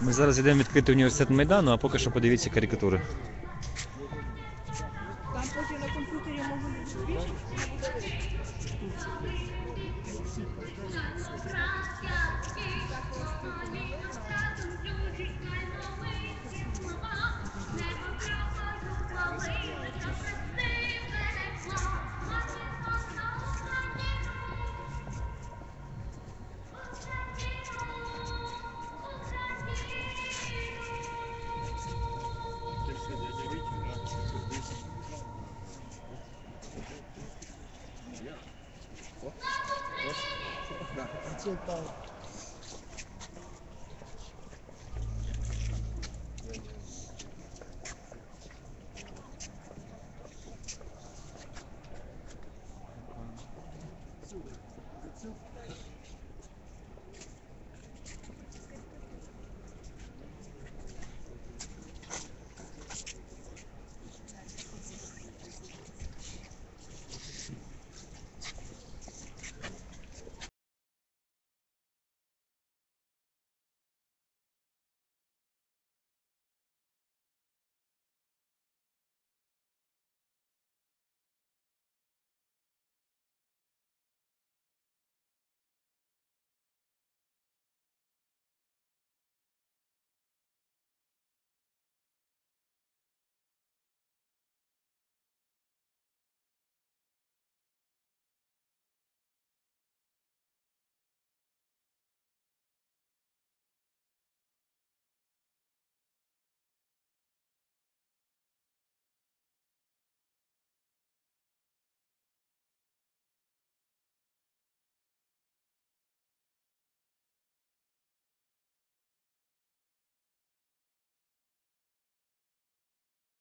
Ми зараз йдемо відкрити університет Майдану, а поки що подивіться карикатури.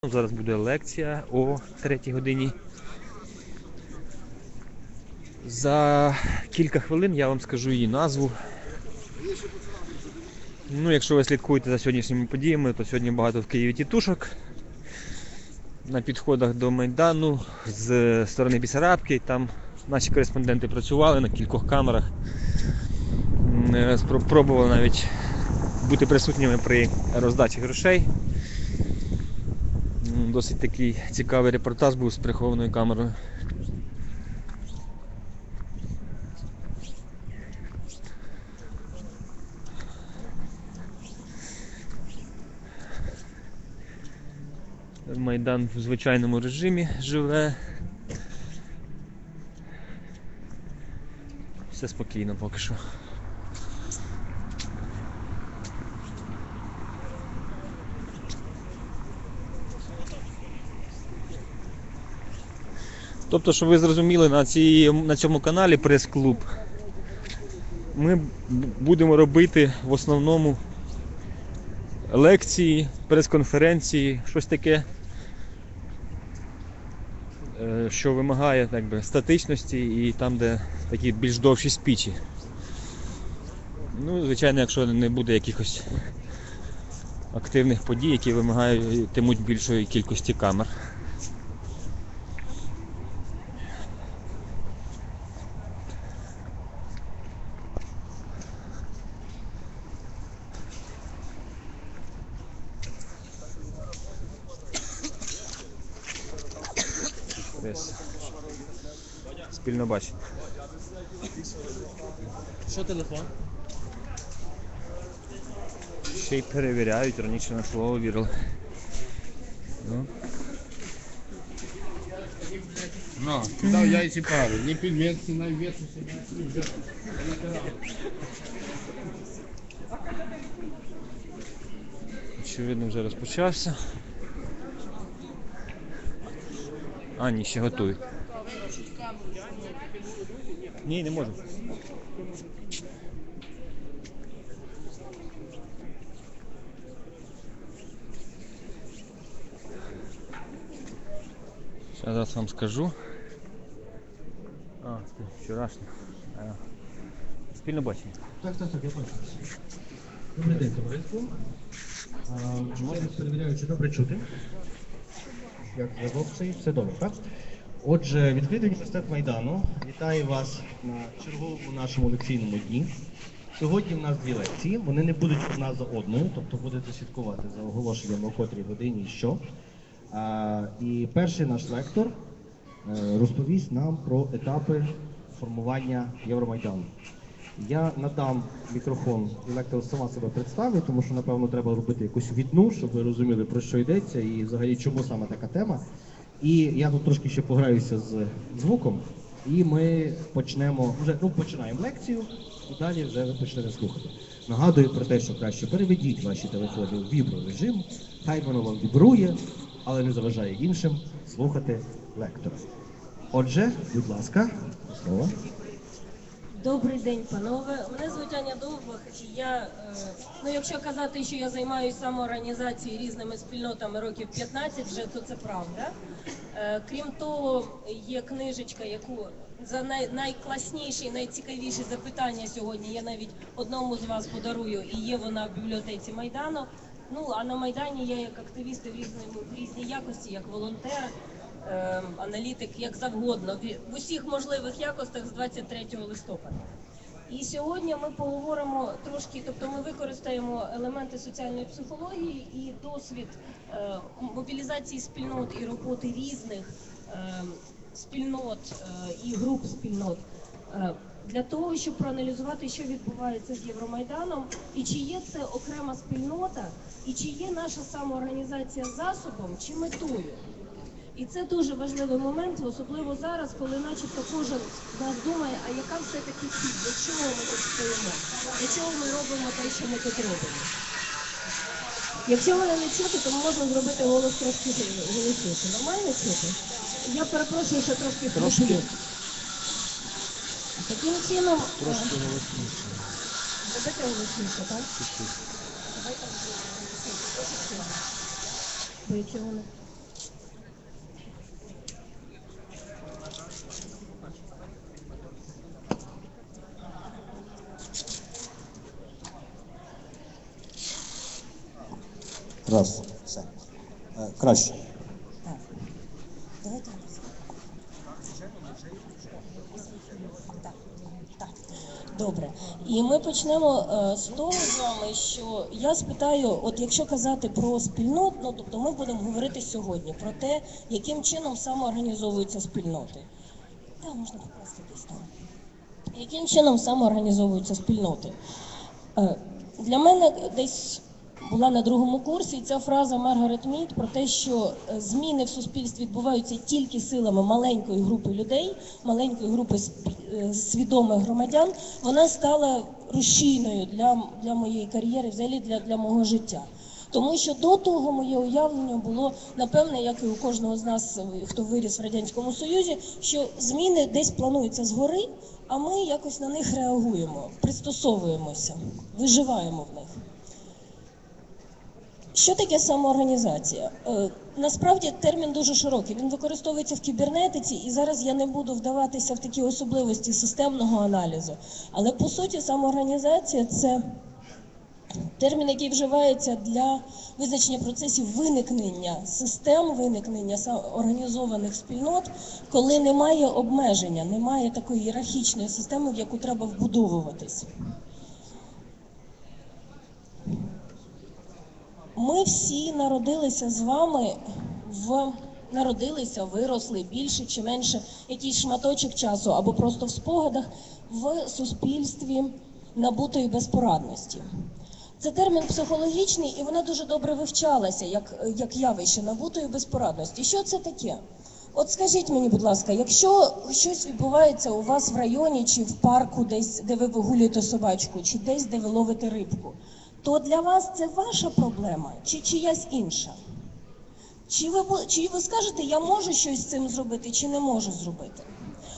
Зараз буде лекція о 3 годині. За кілька хвилин я вам скажу її назву. Ну, якщо ви слідкуєте за сьогоднішніми подіями, то сьогодні багато в Києві тітушок. На підходах до Майдану з сторони Бісарабки. Там наші кореспонденти працювали на кількох камерах. Е, спро- Пробували навіть бути присутніми при роздачі грошей. Досить такий цікавий репортаж був з прихованою камерою. Майдан в звичайному режимі живе. Все спокійно поки що. Тобто, щоб ви зрозуміли, на, цій, на цьому каналі прес-клуб ми будемо робити в основному лекції, прес-конференції, щось таке, е, що вимагає так би, статичності і там, де такі більш довші спічі. Ну, звичайно, якщо не буде якихось активних подій, які вимагатимуть більшої кількості камер. Десь. Спільно бачення. Що телефон? Ще й перевіряють, раніше на слово вірили. Ну. Ну, кидав яйці пару. Ні пельмешки, на весу Очевидно, вже розпочався. А, ні, ще готують. Ні, не можу. Зараз вам скажу. А, вчорашнє. А, Спільно бачення. Так, так, так, я бачу. Добрий день, товариство. Можна перевіряю, чи добре чути? Як зв'язок цей, все добре, так? Отже, відкритий університет Майдану вітає вас на черговому нашому лекційному дні. Сьогодні в нас дві лекції. Вони не будуть одна за одною, тобто будете слідкувати за оголошенням о котрій годині і що. А, і перший наш лектор е, розповість нам про етапи формування Євромайдану. Я надам мікрофон і лектор сама себе представить, тому що напевно треба робити якусь відну, щоб ви розуміли про що йдеться і взагалі чому саме така тема. І я тут трошки ще пограюся з звуком, і ми почнемо вже ну починаємо лекцію, і далі вже ви почнете слухати. Нагадую про те, що краще переведіть ваші телефони в віброрежим, хай воно вам вібрує, але не заважає іншим слухати лектора. Отже, будь ласка, слово. Добрий день, панове. Мене звуть Аня Довбах. Я, е, ну якщо казати, що я займаюся самоорганізацією різними спільнотами років 15 вже, то це правда. Е, Крім того, є книжечка, яку за най, найкласніші, найцікавіші запитання сьогодні я навіть одному з вас подарую, і є вона в бібліотеці Майдану. Ну а на Майдані я як активіст в різній, в різній якості, як волонтер, аналітик, як завгодно, в- усіх можливих якостях з 23 листопада. І сьогодні ми поговоримо трошки, тобто ми використаємо елементи соціальної психології і досвід е, мобілізації спільнот і роботи різних е, спільнот е, і груп спільнот. е, Для того, щоб проаналізувати, що відбувається з Євромайданом, і чи є це окрема спільнота, і чи є наша самоорганізація засобом чи метою. І це дуже важливий момент, особливо зараз, коли начебто кожен з нас думає, а яка все-таки ціль, для чого ми тут стоїмо, для чого ми робимо те, що ми тут робимо. Якщо мене не чути, то можна зробити голос трошки голосніше. Нормально чути? Я перепрошую, що трошки трошки. Таким чином. Трошки голосніше. Зробити голосніше, так? Давайте голосніше. Бо якщо вони. Раз, все. Е, Краще. Так. Давайте. Добре, і ми почнемо е, з того з вами, що я спитаю, от якщо казати про спільнот, ну тобто ми будемо говорити сьогодні про те, яким чином самоорганізовуються спільноти. Так, можна покласти десь там. Яким чином самоорганізовуються спільноти? Е, Для мене десь була на другому курсі і ця фраза Маргарет Мід про те, що е, зміни в суспільстві відбуваються тільки силами маленької групи людей, маленької групи е, свідомих громадян. Вона стала рушійною для, для моєї кар'єри, взагалі для, для мого життя. Тому що до того моє уявлення було напевне, як і у кожного з нас, е, хто виріс в радянському союзі, що зміни десь плануються згори, а ми якось на них реагуємо, пристосовуємося, виживаємо в них. Що таке самоорганізація? Е, насправді термін дуже широкий. Він використовується в кібернетиці, і зараз я не буду вдаватися в такі особливості системного аналізу. Але по суті, самоорганізація це термін, який вживається для визначення процесів виникнення систем, виникнення організованих спільнот, коли немає обмеження, немає такої ієрархічної системи, в яку треба вбудовуватись. Ми всі народилися з вами в народилися, виросли більше чи менше якийсь шматочок часу або просто в спогадах в суспільстві набутої безпорадності. Це термін психологічний, і вона дуже добре вивчалася як, як явище набутої безпорадності. Що це таке? От скажіть мені, будь ласка, якщо щось відбувається у вас в районі чи в парку, десь де ви вигулюєте собачку, чи десь де ви ловите рибку, то для вас це ваша проблема чи чиясь інша? Чи ви, чи ви скажете, я можу щось з цим зробити, чи не можу зробити?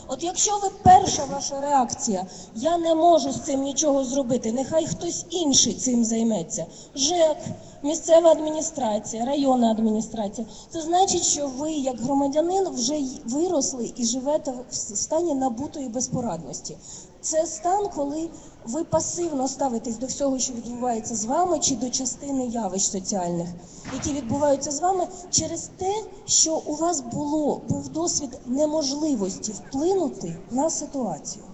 От якщо ви перша ваша реакція, я не можу з цим нічого зробити, нехай хтось інший цим займеться. ЖЕК, місцева адміністрація, районна адміністрація. Це значить, що ви, як громадянин, вже виросли і живете в стані набутої безпорадності. Це стан, коли ви пасивно ставитесь до всього, що відбувається з вами, чи до частини явищ соціальних, які відбуваються з вами через те, що у вас було був досвід неможливості вплинути на ситуацію.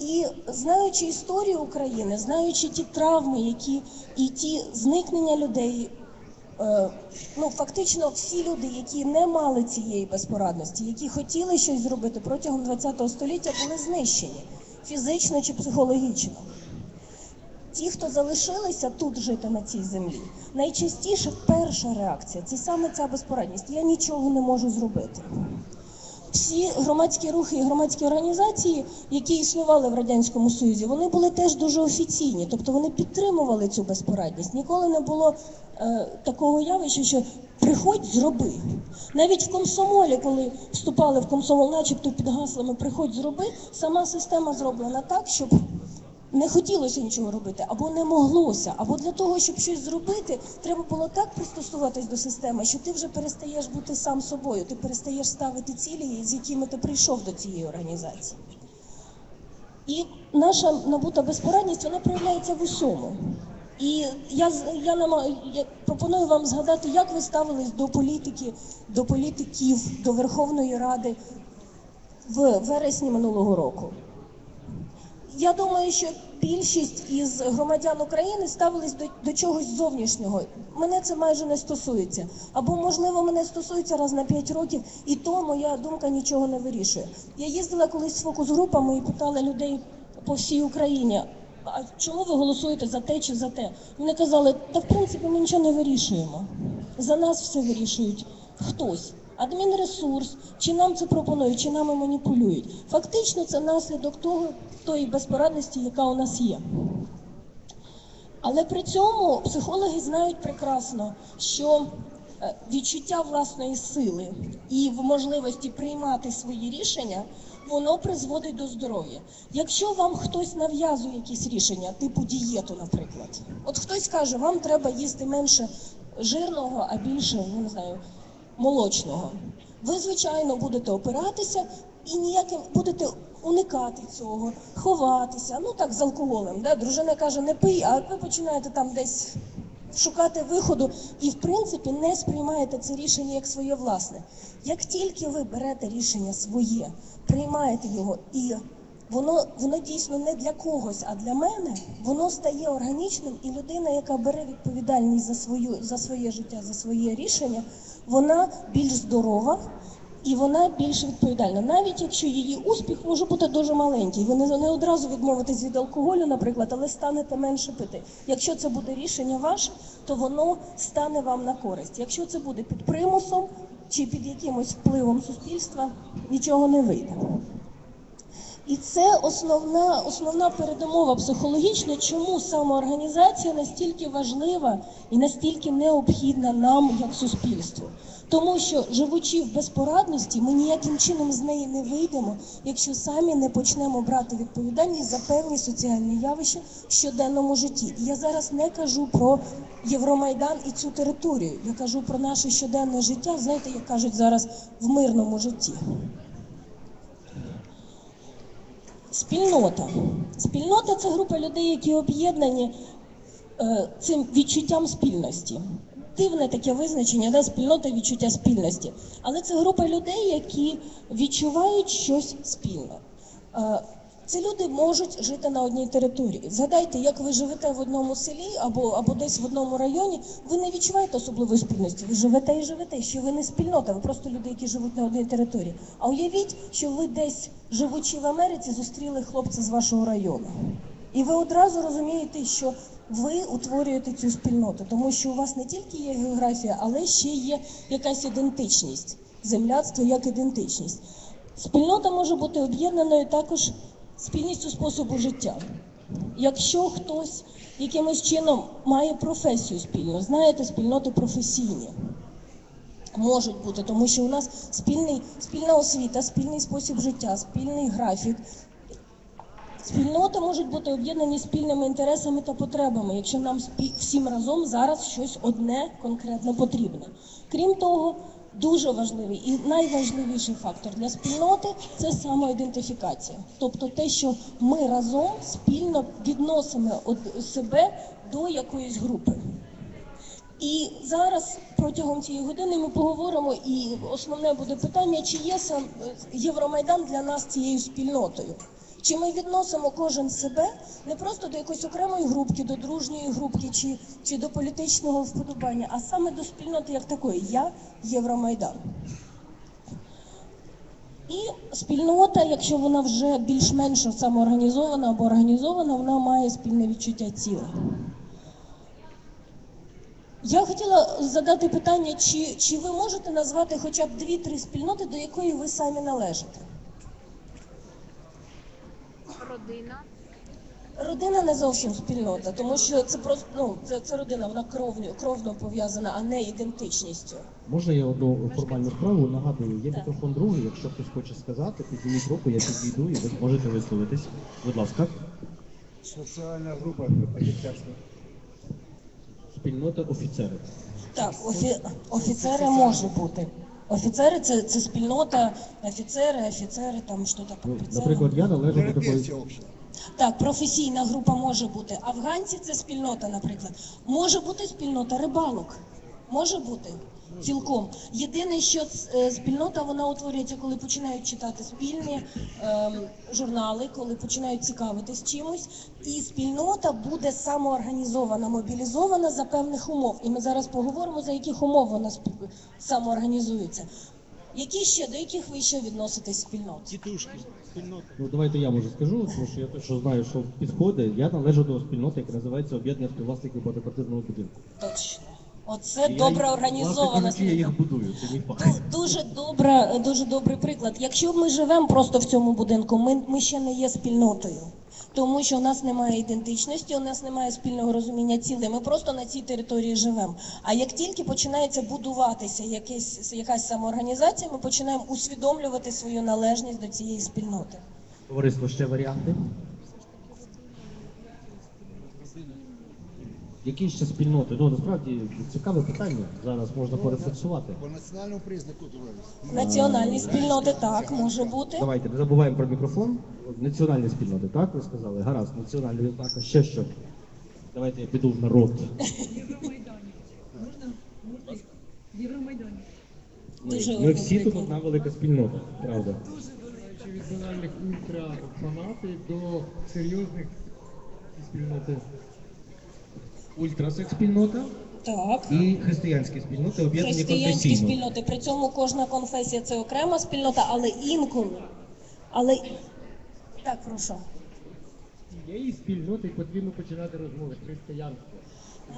І знаючи історію України, знаючи ті травми, які і ті зникнення людей, е, ну фактично всі люди, які не мали цієї безпорадності, які хотіли щось зробити протягом ХХ століття, були знищені фізично чи психологічно. Ті, хто залишилися тут жити на цій землі, найчастіше перша реакція це саме ця безпорадність. Я нічого не можу зробити. Всі громадські рухи і громадські організації, які існували в радянському союзі, вони були теж дуже офіційні, тобто вони підтримували цю безпорадність. Ніколи не було е, такого явища, що приходь, зроби. Навіть в комсомолі, коли вступали в комсомол, начебто під гаслами приходь, зроби, сама система зроблена так, щоб не хотілося нічого робити, або не моглося, або для того, щоб щось зробити, треба було так пристосуватись до системи, що ти вже перестаєш бути сам собою, ти перестаєш ставити цілі, з якими ти прийшов до цієї організації. І наша набута безпорадність вона проявляється в усьому. І я, я, нама- я пропоную вам згадати, як ви ставились до політики, до політиків, до Верховної Ради в вересні минулого року. Я думаю, що більшість із громадян України ставились до, до чогось зовнішнього. Мене це майже не стосується. Або, можливо, мене стосується раз на 5 років, і то моя думка нічого не вирішує. Я їздила колись з фокус-групами і питала людей по всій Україні. А чому ви голосуєте за те чи за те? Вони казали, та в принципі ми нічого не вирішуємо. За нас все вирішують хтось. Адмінресурс, чи нам це пропонують, чи нами маніпулюють. Фактично, це наслідок того, тої безпорадності, яка у нас є. Але при цьому психологи знають прекрасно, що е, відчуття власної сили і в можливості приймати свої рішення, воно призводить до здоров'я. Якщо вам хтось нав'язує якісь рішення, типу дієту, наприклад, от хтось каже, вам треба їсти менше жирного, а більше, ну не знаю, молочного. Ви, звичайно, будете опиратися і ніяким будете уникати цього, ховатися. Ну так з алкоголем. Да? Дружина каже, не пий, а ви починаєте там десь шукати виходу і, в принципі, не сприймаєте це рішення як своє власне. Як тільки ви берете рішення своє, приймаєте його і воно, воно дійсно не для когось, а для мене, воно стає органічним, і людина, яка бере відповідальність за свою за своє життя, за своє рішення, вона більш здорова. І вона більш відповідальна, навіть якщо її успіх може бути дуже маленький. Ви не, одразу відмовитесь від алкоголю, наприклад, але станете менше пити. Якщо це буде рішення ваше, то воно стане вам на користь. Якщо це буде під примусом чи під якимось впливом суспільства, нічого не вийде. І це основна, основна передумова психологічна, чому самоорганізація настільки важлива і настільки необхідна нам як суспільству. Тому що, живучи в безпорадності, ми ніяким чином з неї не вийдемо, якщо самі не почнемо брати відповідальність за певні соціальні явища в щоденному житті. І я зараз не кажу про Євромайдан і цю територію. Я кажу про наше щоденне життя, знаєте, як кажуть зараз в мирному житті. Спільнота. Спільнота це група людей, які об'єднані е, цим відчуттям спільності. Дивне таке визначення, да, спільнота відчуття спільності. Але це група людей, які відчувають щось спільне. Е, Ці люди можуть жити на одній території. Згадайте, як ви живете в одному селі або, або десь в одному районі, ви не відчуваєте особливої спільності. Ви живете і живете, що ви не спільнота, ви просто люди, які живуть на одній території. А уявіть, що ви десь, живучи в Америці, зустріли хлопця з вашого району. І ви одразу розумієте, що ви утворюєте цю спільноту, тому що у вас не тільки є географія, але ще є якась ідентичність. Земляцтво як ідентичність. Спільнота може бути об'єднаною також спільністю способу життя. Якщо хтось якимось чином має професію спільну, знаєте, спільноти професійні. Можуть бути, тому що у нас спільний, спільна освіта, спільний спосіб життя, спільний графік. Спільноти можуть бути об'єднані спільними інтересами та потребами, якщо нам всім разом зараз щось одне конкретно потрібне. Крім того, дуже важливий і найважливіший фактор для спільноти це самоідентифікація, тобто те, що ми разом спільно відносимо од- себе до якоїсь групи. І зараз протягом цієї години ми поговоримо, і основне буде питання, чи є сам е, Євромайдан для нас цією спільнотою. Чи ми відносимо кожен себе не просто до якоїсь окремої групки, до дружньої групки чи, чи до політичного вподобання, а саме до спільноти як такої. Я Євромайдан. І спільнота, якщо вона вже більш-менш самоорганізована або організована, вона має спільне відчуття тіла. Я хотіла задати питання, чи, чи ви можете назвати хоча б дві-три спільноти, до якої ви самі належите? Родина. Родина не зовсім спільнота, тому що це просто ну це, це родина, вона кровно, кровно пов'язана, а не ідентичністю. Можна я одну формальну справу нагадую, є мікрофон другий, якщо хтось хоче сказати, підніміть руку, я підійду і ви зможете висловитись. Будь ласка. Соціальна група офіцерська. Спільнота офіцерів. Так, офі, офіцери може бути. Офіцери це, це спільнота, офіцери, офіцери, там що таке. Ну, наприклад, я належу до такої. Так, професійна група може бути. Афганці це спільнота, наприклад. Може бути спільнота рибалок. Може бути. Цілком. Єдине, що е, спільнота вона утворюється, коли починають читати спільні ем, журнали, коли починають цікавитись чимось, і спільнота буде самоорганізована, мобілізована за певних умов. І ми зараз поговоримо, за яких умов вона самоорганізується. Які ще до яких ви ще відноситесь спільнот? Ну давайте я може скажу, тому що я точно знаю, що підходить. Я належу до спільноти, яка називається Об'єднання співвласників багатоквартирного будинку. Точно. Оце І я добре власне я їх будую. Це мій Дуже добра, дуже добрий приклад. Якщо ми живемо просто в цьому будинку, ми, ми ще не є спільнотою. Тому що у нас немає ідентичності, у нас немає спільного розуміння цілей. Ми просто на цій території живемо. А як тільки починається будуватися якесь, якась самоорганізація, ми починаємо усвідомлювати свою належність до цієї спільноти. Товариство, ще варіанти? Які ще спільноти? Ну насправді цікаве питання. Зараз можна порефлексувати. По національному признаку. Національні спільноти так може бути. Давайте не забуваємо про мікрофон. Національні спільноти, так ви сказали? Гаразд, національні відзнака. Ще що? Давайте я піду в народ. Дуже Ми всі тут одна велика спільнота, правда. Від банальних ультрафанатів до серйозних спільноти. Ультрасекс спільнота Так. і християнські спільноти об'єднані Християнські конфесійно. спільноти. При цьому кожна конфесія це окрема спільнота, але інколи. Але так, прошу. Цієї спільноти потрібно починати розмови християнство.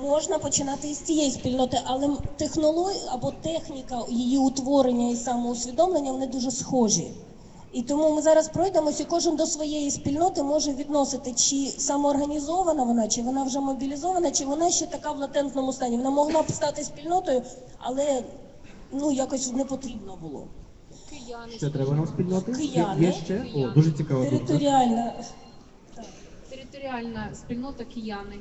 Можна починати із цієї спільноти, але технологія або техніка її утворення і самоусвідомлення вони дуже схожі. І тому ми зараз пройдемося, і кожен до своєї спільноти може відносити, чи самоорганізована вона, чи вона вже мобілізована, чи вона ще така в латентному стані. Вона могла б стати спільнотою, але ну якось не потрібно було. Кияни. Ще треба нам спільноти? Кияни. Є ще? О, дуже думка. Територіальна. Територіальна спільнота кияни.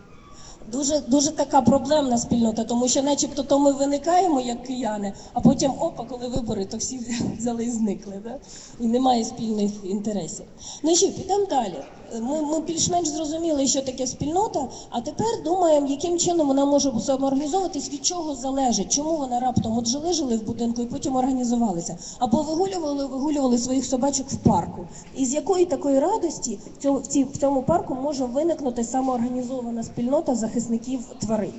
Дуже дуже така проблемна спільнота, тому що, начебто, то ми виникаємо як кияни, а потім опа, коли вибори, то всі взяли і зникли. Да? І немає спільних інтересів. Ну що, підемо далі. Ми, ми більш-менш зрозуміли, що таке спільнота, а тепер думаємо, яким чином вона може самоорганізовуватись, від чого залежить, чому вона раптом от жили, жили в будинку і потім організувалися. Або вигулювали, вигулювали своїх собачок в парку. І з якої такої радості в цьому, в цьому парку може виникнути самоорганізована спільнота захисників тварин?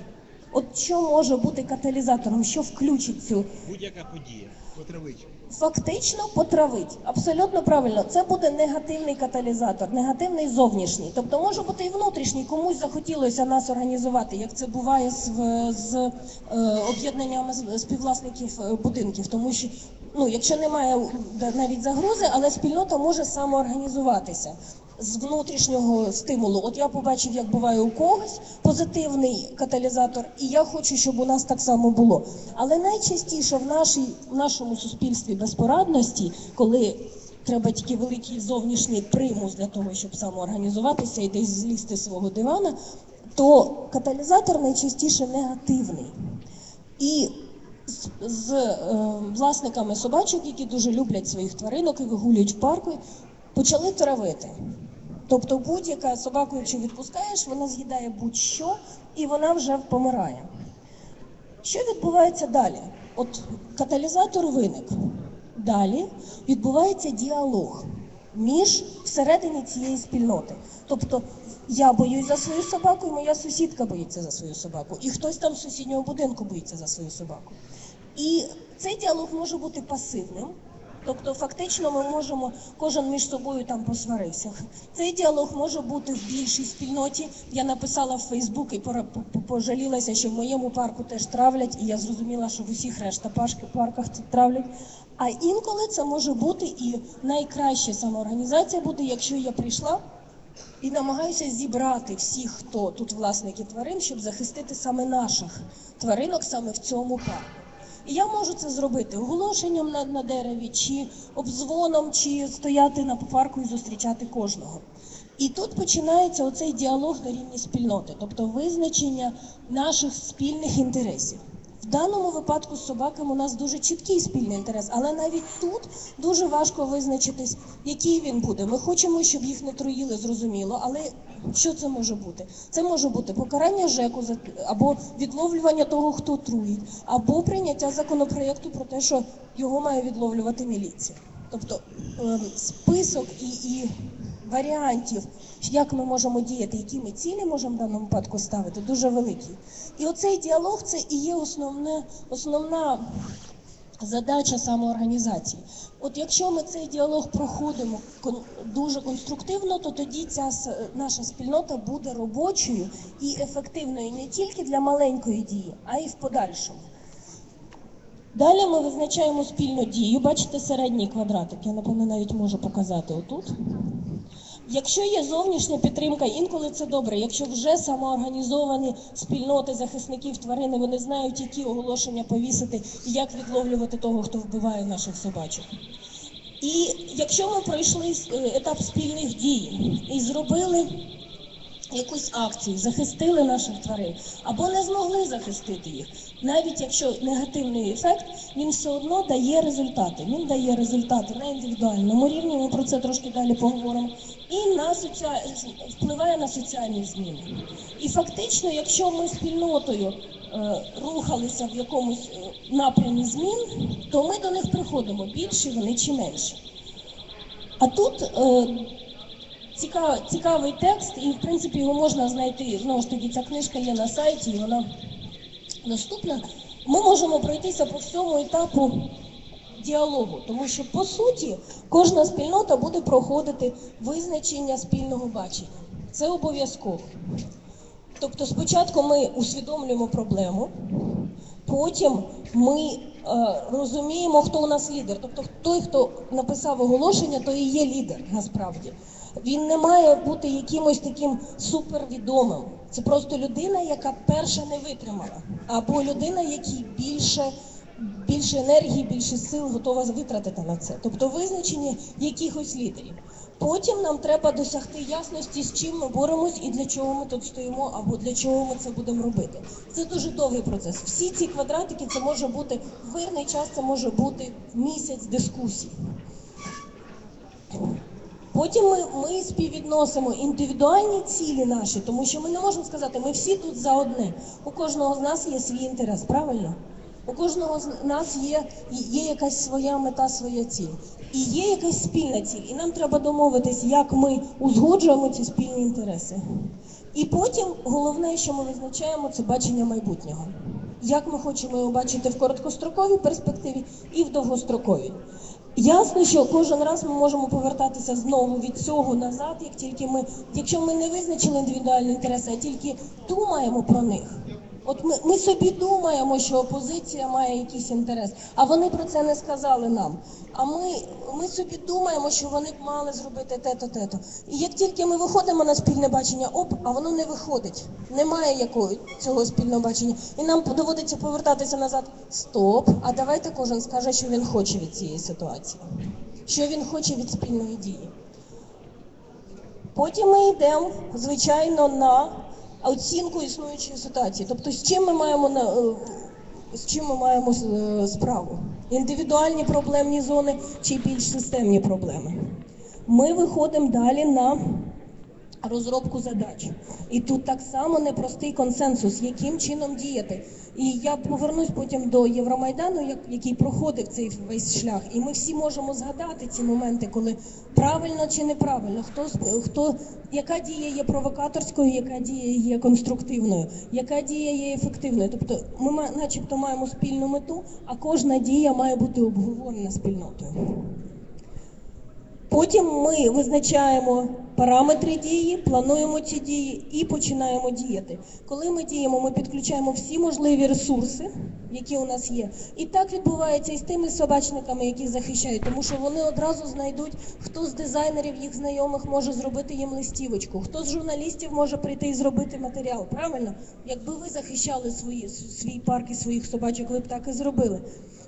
От що може бути каталізатором, що включить цю Будь-яка подія. Потравичка. Фактично потравить. Абсолютно правильно. Це буде негативний каталізатор, негативний зовнішній. Тобто може бути і внутрішній. Комусь захотілося нас організувати, як це буває з, з е, об'єднаннями співвласників е, будинків. Тому що ну, якщо немає навіть загрози, але спільнота може самоорганізуватися. З внутрішнього стимулу, от я побачив, як буває у когось позитивний каталізатор, і я хочу, щоб у нас так само було. Але найчастіше в нашій в нашому суспільстві безпорадності, коли треба тільки великий зовнішній примус для того, щоб самоорганізуватися і десь злізти з свого дивана, то каталізатор найчастіше негативний. І з, з е, власниками собачок, які дуже люблять своїх тваринок і вигулюють в парку, почали травити. Тобто будь-яка собаку, якщо відпускаєш, вона з'їдає будь-що і вона вже помирає. Що відбувається далі? От каталізатор виник. Далі відбувається діалог. між всередині цієї спільноти. Тобто я боюсь за свою собаку, і моя сусідка боїться за свою собаку, і хтось там з сусіднього будинку боїться за свою собаку. І цей діалог може бути пасивним. Тобто, фактично, ми можемо кожен між собою там посварився. Цей діалог може бути в більшій спільноті. Я написала в Фейсбук і пожалілася, що в моєму парку теж травлять, і я зрозуміла, що в усіх решта парках це травлять. А інколи це може бути і найкраща самоорганізація буде, якщо я прийшла і намагаюся зібрати всіх, хто тут власники тварин, щоб захистити саме наших тваринок саме в цьому парку. І я можу це зробити оголошенням на, на дереві, чи обдзвоном, чи стояти на парку і зустрічати кожного. І тут починається оцей діалог на рівні спільноти, тобто визначення наших спільних інтересів. Даному випадку з собаками у нас дуже чіткий спільний інтерес, але навіть тут дуже важко визначитись, який він буде. Ми хочемо, щоб їх не труїли, зрозуміло, але що це може бути? Це може бути покарання ЖЕКу або відловлювання того, хто труїть, або прийняття законопроєкту про те, що його має відловлювати міліція. Тобто ем, список і, і варіантів, як ми можемо діяти, які ми цілі можемо в даному випадку ставити, дуже великий. І оцей діалог це і є основне, основна задача самоорганізації. От якщо ми цей діалог проходимо дуже конструктивно, то тоді ця наша спільнота буде робочою і ефективною не тільки для маленької дії, а й в подальшому. Далі ми визначаємо спільну дію. Бачите середній квадратик, я напевно навіть можу показати отут. Якщо є зовнішня підтримка, інколи це добре. Якщо вже самоорганізовані спільноти захисників тварини, вони знають, які оголошення повісити і як відловлювати того, хто вбиває наших собачок. І якщо ми пройшли е, етап спільних дій і зробили якусь акцію, захистили наших тварин або не змогли захистити їх, навіть якщо негативний ефект, він все одно дає результати. Він дає результати на індивідуальному рівні. Ми про це трошки далі поговоримо. І на соціа... впливає на соціальні зміни. І фактично, якщо ми спільнотою е, рухалися в якомусь е, напрямі змін, то ми до них приходимо більше вони чи менше. А тут е, Цікавий, цікавий текст, і в принципі його можна знайти. Знову ж таки, ця книжка є на сайті, і вона доступна. Ми можемо пройтися по всьому етапу діалогу, тому що по суті кожна спільнота буде проходити визначення спільного бачення. Це обов'язково. Тобто, спочатку ми усвідомлюємо проблему, потім ми е, розуміємо, хто у нас лідер. Тобто, той, хто написав оголошення, то і є лідер насправді. Він не має бути якимось таким супервідомим. Це просто людина, яка перша не витримала, або людина, якій більше, більше енергії, більше сил готова витратити на це. Тобто визначення якихось лідерів. Потім нам треба досягти ясності, з чим ми боремось і для чого ми тут стоїмо, або для чого ми це будемо робити. Це дуже довгий процес. Всі ці квадратики це може бути в мирний час, це може бути місяць дискусій. Потім ми, ми співвідносимо індивідуальні цілі наші, тому що ми не можемо сказати, ми всі тут за одне. У кожного з нас є свій інтерес, правильно? У кожного з нас є, є якась своя мета, своя ціль. І є якась спільна ціль. І нам треба домовитись, як ми узгоджуємо ці спільні інтереси. І потім головне, що ми визначаємо, це бачення майбутнього. Як ми хочемо його бачити в короткостроковій перспективі і в довгостроковій. Ясно, що кожен раз ми можемо повертатися знову від цього назад, як тільки ми, якщо ми не визначили індивідуальні інтереси, а тільки думаємо про них. От ми, ми собі думаємо, що опозиція має якийсь інтерес, а вони про це не сказали нам. А ми, ми собі думаємо, що вони б мали зробити те-то, те-то. І як тільки ми виходимо на спільне бачення, оп, а воно не виходить. Немає якого цього спільного бачення. І нам доводиться повертатися назад. Стоп, а давайте кожен скаже, що він хоче від цієї ситуації, що він хоче від спільної дії. Потім ми йдемо, звичайно, на оцінку існуючої ситуації. Тобто, з чим ми маємо на е, з чим ми маємо е, справу? Індивідуальні проблемні зони чи більш системні проблеми? Ми виходимо далі на розробку задач. І тут так само непростий консенсус, яким чином діяти. І я повернусь потім до Євромайдану, як- який проходив цей весь шлях. І ми всі можемо згадати ці моменти, коли правильно чи неправильно, хто хто яка дія є провокаторською, яка дія є конструктивною, яка дія є ефективною. Тобто ми начебто маємо спільну мету, а кожна дія має бути обговорена спільнотою. Потім ми визначаємо параметри дії, плануємо ці дії і починаємо діяти. Коли ми діємо, ми підключаємо всі можливі ресурси, які у нас є. І так відбувається і з тими собачниками, які захищають, тому що вони одразу знайдуть, хто з дизайнерів їх знайомих може зробити їм листівочку, хто з журналістів може прийти і зробити матеріал. Правильно? Якби ви захищали свої свій парк і своїх собачок, ви б так і зробили.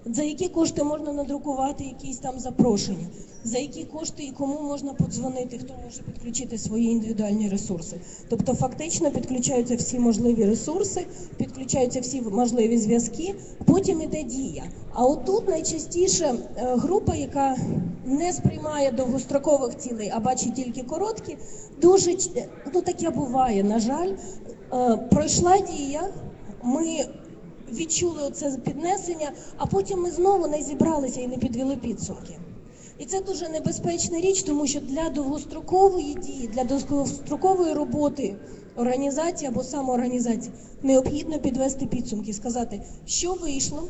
За які кошти можна надрукувати якісь там запрошення, за які кошти і кому можна подзвонити, хто може підключити свої індивідуальні ресурси. Тобто, фактично підключаються всі можливі ресурси, підключаються всі можливі зв'язки, потім іде дія. А отут найчастіше е, група, яка не сприймає довгострокових цілей, а бачить тільки короткі, дуже ну таке буває. На жаль, Е, пройшла дія. Ми відчули оце піднесення, а потім ми знову не зібралися і не підвели підсумки. І це дуже небезпечна річ, тому що для довгострокової дії, для довгострокової роботи організації або самоорганізації необхідно підвести підсумки, сказати, що вийшло,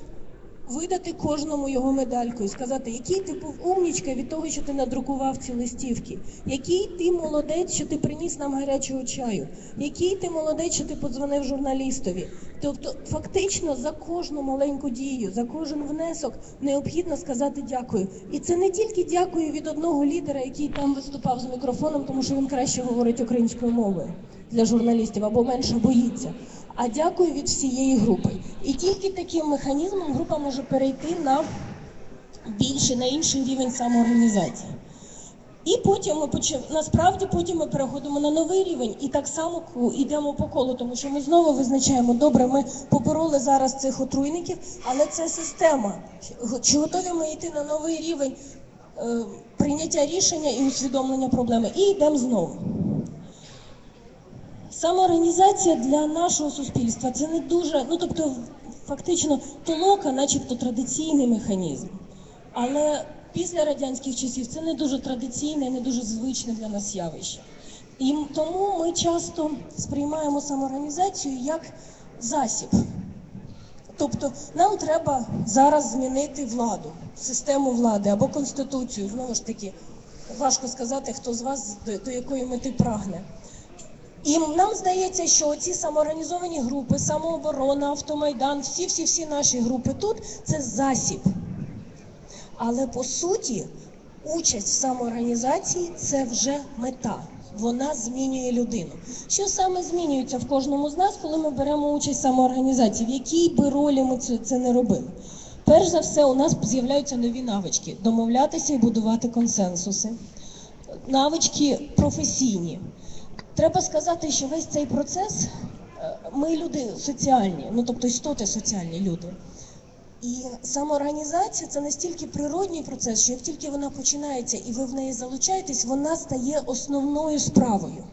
видати кожному його медальку і сказати, який ти був умнічка від того, що ти надрукував ці листівки, який ти молодець, що ти приніс нам гарячого чаю, який ти молодець, що ти подзвонив журналістові. Тобто, фактично за кожну маленьку дію, за кожен внесок необхідно сказати дякую. І це не тільки дякую від одного лідера, який там виступав з мікрофоном, тому що він краще говорить українською мовою для журналістів або менше боїться. А дякую від всієї групи. І тільки таким механізмом група може перейти на більше на інший рівень самоорганізації. І потім ми почав насправді потім ми переходимо на новий рівень і так само йдемо по колу, тому що ми знову визначаємо, добре, ми побороли зараз цих отруйників, але це система. Чи готові ми йти на новий рівень е, прийняття рішення і усвідомлення проблеми? І йдемо знову. Самоорганізація для нашого суспільства це не дуже, ну тобто, фактично, толока, начебто традиційний механізм. Але після радянських часів це не дуже традиційне, не дуже звичне для нас явище. І тому ми часто сприймаємо самоорганізацію як засіб. Тобто нам треба зараз змінити владу, систему влади або конституцію. Знову ж таки, важко сказати, хто з вас до, якої мети прагне. І нам здається, що ці самоорганізовані групи, самооборона, автомайдан, всі, всі, всі наші групи тут це засіб. Але по суті, участь в самоорганізації це вже мета. Вона змінює людину. Що саме змінюється в кожному з нас, коли ми беремо участь в самоорганізації, в якій би ролі ми це не робили? Перш за все, у нас з'являються нові навички: домовлятися і будувати консенсуси, навички професійні. Треба сказати, що весь цей процес е, ми люди соціальні, ну тобто істоти соціальні люди. І самоорганізація це настільки природній процес, що як тільки вона починається і ви в неї залучаєтесь, вона стає основною справою.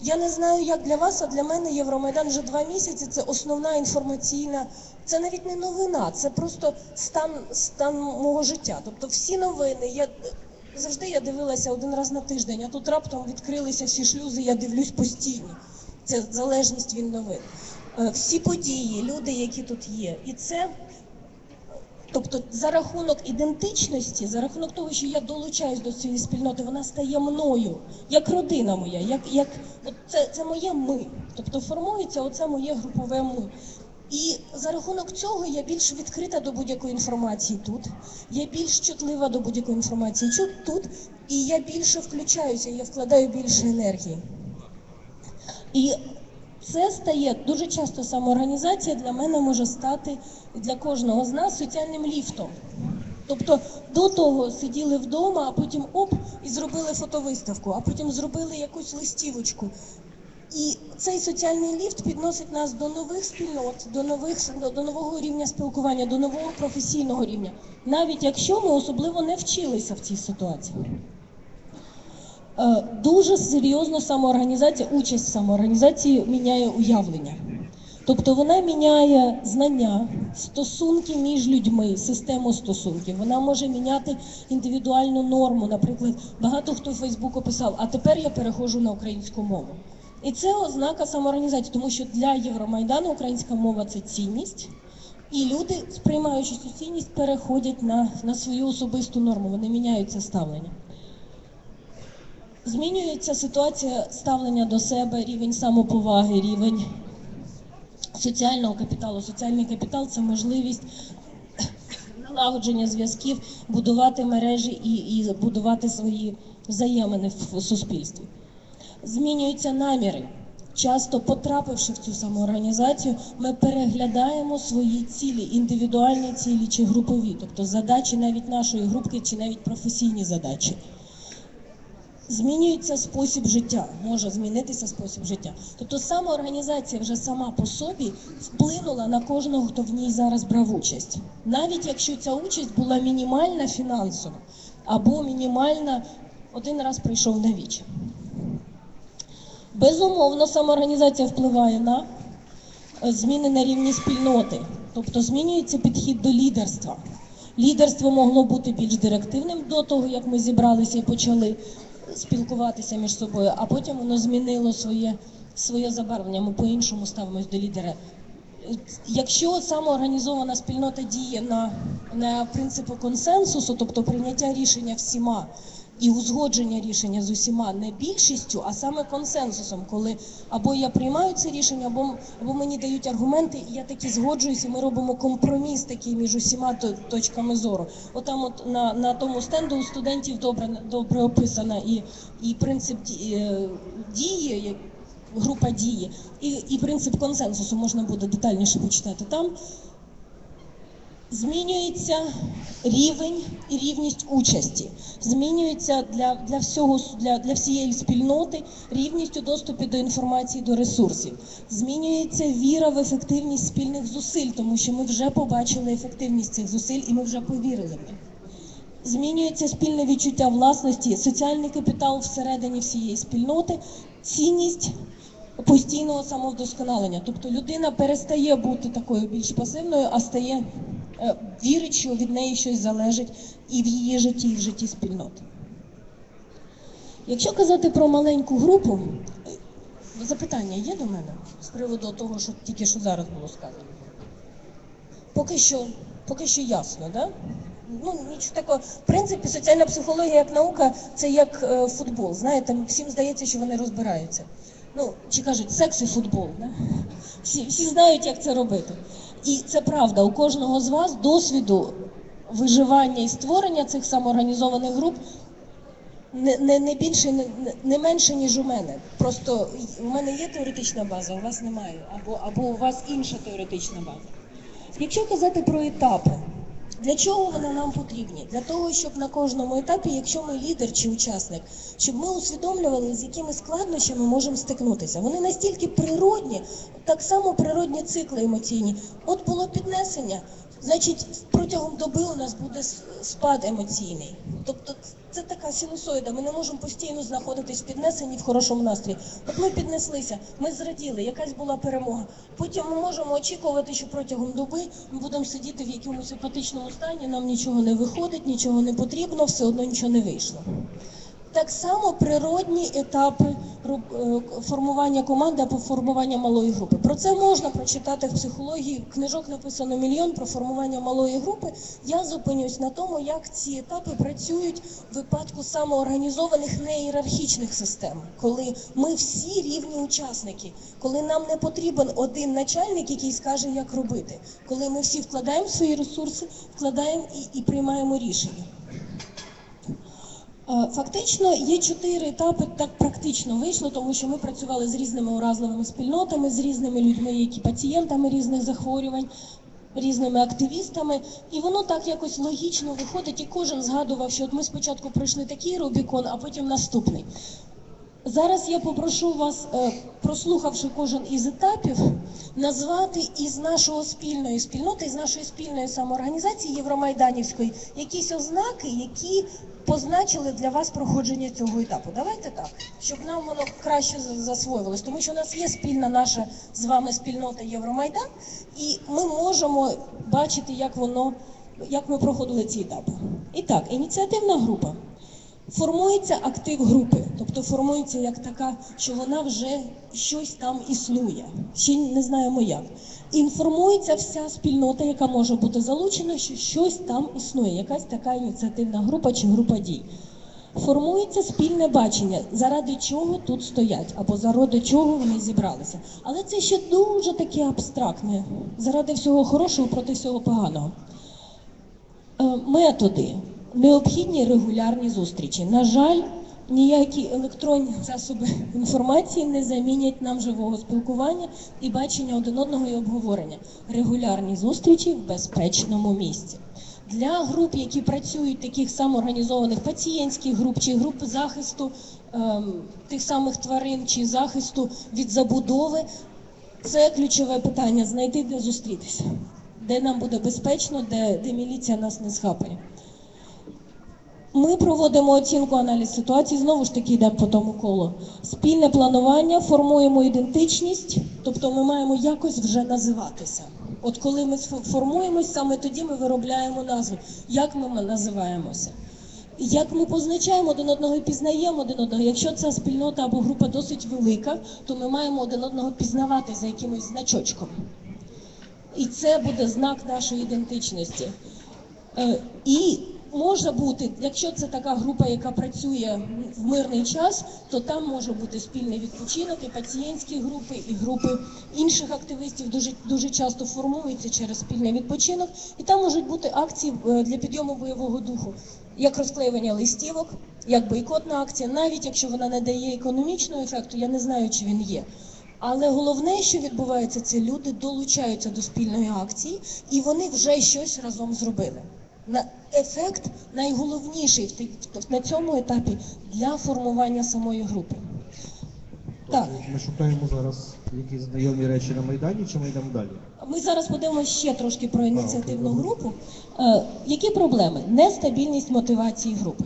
Я не знаю, як для вас, а для мене Євромайдан вже два місяці. Це основна інформаційна, це навіть не новина, це просто стан, стан мого життя. Тобто всі новини. Я завжди я дивилася один раз на тиждень, а тут раптом відкрилися всі шлюзи, я дивлюсь постійно. Це залежність від новин. Е, Всі події, люди, які тут є, і це Тобто за рахунок ідентичності, за рахунок того, що я долучаюсь до цієї спільноти, вона стає мною, як родина моя, як, як от це, це моє ми. Тобто формується оце моє групове ми. І за рахунок цього я більш відкрита до будь-якої інформації тут, я більш чутлива до будь-якої інформації тут, і я більше включаюся, я вкладаю більше енергії. І це стає дуже часто самоорганізація для мене може стати для кожного з нас соціальним ліфтом. Тобто до того сиділи вдома, а потім оп, і зробили фотовиставку, а потім зробили якусь листівочку. І цей соціальний ліфт підносить нас до нових спільнот, до нових до, нового рівня спілкування, до нового професійного рівня, навіть якщо ми особливо не вчилися в цій ситуації. Е, Дуже серйозно самоорганізація, участь в самоорганізації міняє уявлення. Тобто вона міняє знання, стосунки між людьми, систему стосунків. Вона може міняти індивідуальну норму. Наприклад, багато хто в Фейсбуку писав, а тепер я переходжу на українську мову. І це ознака самоорганізації, тому що для Євромайдану українська мова це цінність. І люди, сприймаючи цю цінність, переходять на, на свою особисту норму, вони міняють це ставлення. Змінюється ситуація ставлення до себе, рівень самоповаги, рівень соціального капіталу. Соціальний капітал це можливість налагодження зв'язків, будувати мережі і, і будувати свої взаємини в суспільстві. Змінюються наміри. Часто потрапивши в цю самоорганізацію, ми переглядаємо свої цілі, індивідуальні цілі чи групові, тобто задачі навіть нашої групки чи навіть професійні задачі. Змінюється спосіб життя, може змінитися спосіб життя. Тобто самоорганізація вже сама по собі вплинула на кожного, хто в ній зараз брав участь. Навіть якщо ця участь була мінімальна фінансово або мінімальна один раз прийшов на віч. Безумовно, самоорганізація впливає на е, зміни на рівні спільноти, тобто змінюється підхід до лідерства. Лідерство могло бути більш директивним до того, як ми зібралися і почали спілкуватися між собою, а потім воно змінило своє, своє забарвлення. Ми по-іншому ставимось до лідера. Якщо самоорганізована спільнота діє на, на принципу консенсусу, тобто прийняття рішення всіма і узгодження рішення з усіма не більшістю, а саме консенсусом, коли або я приймаю це рішення, або, або мені дають аргументи, і я таки згоджуюся, ми робимо компроміс такий між усіма точками зору. Отам, от на, на тому стенду у студентів добре добре описана і, і принцип е, дії. Група дії і, і принцип консенсусу можна буде детальніше почитати там. Змінюється рівень і рівність участі. Змінюється для, для, всього, для, для всієї спільноти рівність у доступі до інформації, до ресурсів. Змінюється віра в ефективність спільних зусиль, тому що ми вже побачили ефективність цих зусиль і ми вже повірили в них. Змінюється спільне відчуття власності, соціальний капітал всередині всієї спільноти, цінність постійного самовдосконалення. Тобто людина перестає бути такою більш пасивною, а стає вірить, що від неї щось залежить і в її житті, і в житті спільноти. Якщо казати про маленьку групу, е, запитання є до мене з приводу того, що тільки що зараз було сказано. Поки що, поки що ясно, да? Ну, нічого такого. В принципі, соціальна психологія як наука це як е, футбол. Знаєте, всім здається, що вони розбираються. Ну, чи кажуть, секс і футбол. Да? Всі, всі знають, як це робити. І це правда, у кожного з вас досвіду виживання і створення цих самоорганізованих груп не, не, не більше, не, не- менше, ніж у мене. Просто у мене є теоретична база, у вас немає, або, або у вас інша теоретична база. Якщо казати про етапи, для чого вони нам потрібні? Для того, щоб на кожному етапі, якщо ми лідер чи учасник, щоб ми усвідомлювали, з якими складнощами можемо стикнутися. Вони настільки природні, так само природні цикли емоційні. От було піднесення, значить протягом доби у нас буде спад емоційний. Тобто це така синусоїда. Ми не можемо постійно знаходитись піднесені в хорошому настрої. От ми піднеслися, ми зраділи, якась була перемога. Потім ми можемо очікувати, що протягом доби ми будемо сидіти в якомусь апатичному стані, нам нічого не виходить, нічого не потрібно, все одно нічого не вийшло. Так само природні етапи е, формування команди або формування малої групи. Про це можна прочитати в психології. Книжок написано мільйон про формування малої групи. Я зупинюсь на тому, як ці етапи працюють в випадку самоорганізованих неієрархічних систем, коли ми всі рівні учасники, коли нам не потрібен один начальник, який скаже, як робити, коли ми всі вкладаємо свої ресурси, вкладаємо і, і приймаємо рішення. Е, Фактично є чотири етапи, так практично вийшло, тому що ми працювали з різними уразливими спільнотами, з різними людьми, які пацієнтами різних захворювань, різними активістами, і воно так якось логічно виходить, і кожен згадував, що от ми спочатку пройшли такий Рубікон, а потім наступний. Зараз я попрошу вас, е, прослухавши кожен із етапів, назвати із нашого спільної спільноти, із нашої спільної самоорганізації Євромайданівської якісь ознаки, які позначили для вас проходження цього етапу. Давайте так, щоб нам воно краще за- засвоювалось, тому що у нас є спільна наша з вами спільнота Євромайдан, і ми можемо бачити, як воно, як ми проходили ці етапи. І так, ініціативна група. Формується актив групи, тобто формується як така, що вона вже щось там існує. Ще не знаємо як. Інформується вся спільнота, яка може бути залучена, що щось там існує, якась така ініціативна група чи група дій. Формується спільне бачення, заради чого тут стоять, або заради чого вони зібралися. Але це ще дуже таке абстрактне, заради всього хорошого проти всього поганого. Е, методи, необхідні регулярні зустрічі. На жаль, ніякі електронні засоби інформації не замінять нам живого спілкування і бачення один одного і обговорення. Регулярні зустрічі в безпечному місці. Для груп, які працюють, таких самоорганізованих пацієнтських груп чи груп захисту ем, тих самих тварин чи захисту від забудови, це ключове питання знайти, де зустрітися, де нам буде безпечно, де, де міліція нас не схапає. Ми проводимо оцінку аналіз ситуації, знову ж таки йдемо по тому колу. Спільне планування, формуємо ідентичність, тобто ми маємо якось вже називатися. От коли ми формуємось, саме тоді ми виробляємо назву. Як ми називаємося? Як ми позначаємо один одного і пізнаємо один одного. Якщо ця спільнота або група досить велика, то ми маємо один одного пізнавати за якимось значочком. І це буде знак нашої ідентичності. Е, І може бути, якщо це така група, яка працює в мирний час, то там може бути спільний відпочинок, і пацієнтські групи, і групи інших активістів дуже дуже часто формуються через спільний відпочинок. І там можуть бути акції е, для підйому бойового духу, як розклеювання листівок, як бойкотна акція, навіть якщо вона не дає економічного ефекту, я не знаю, чи він є. Але головне, що відбувається, це люди долучаються до спільної акції, і вони вже щось разом зробили. На ефект найголовніший на цьому етапі для формування самої групи. Так, Ми шукаємо зараз якісь знайомі речі на Майдані, чи ми йдемо далі? ми зараз подивимося ще трошки про ініціативну групу. Е, які проблеми? Нестабільність мотивації групи.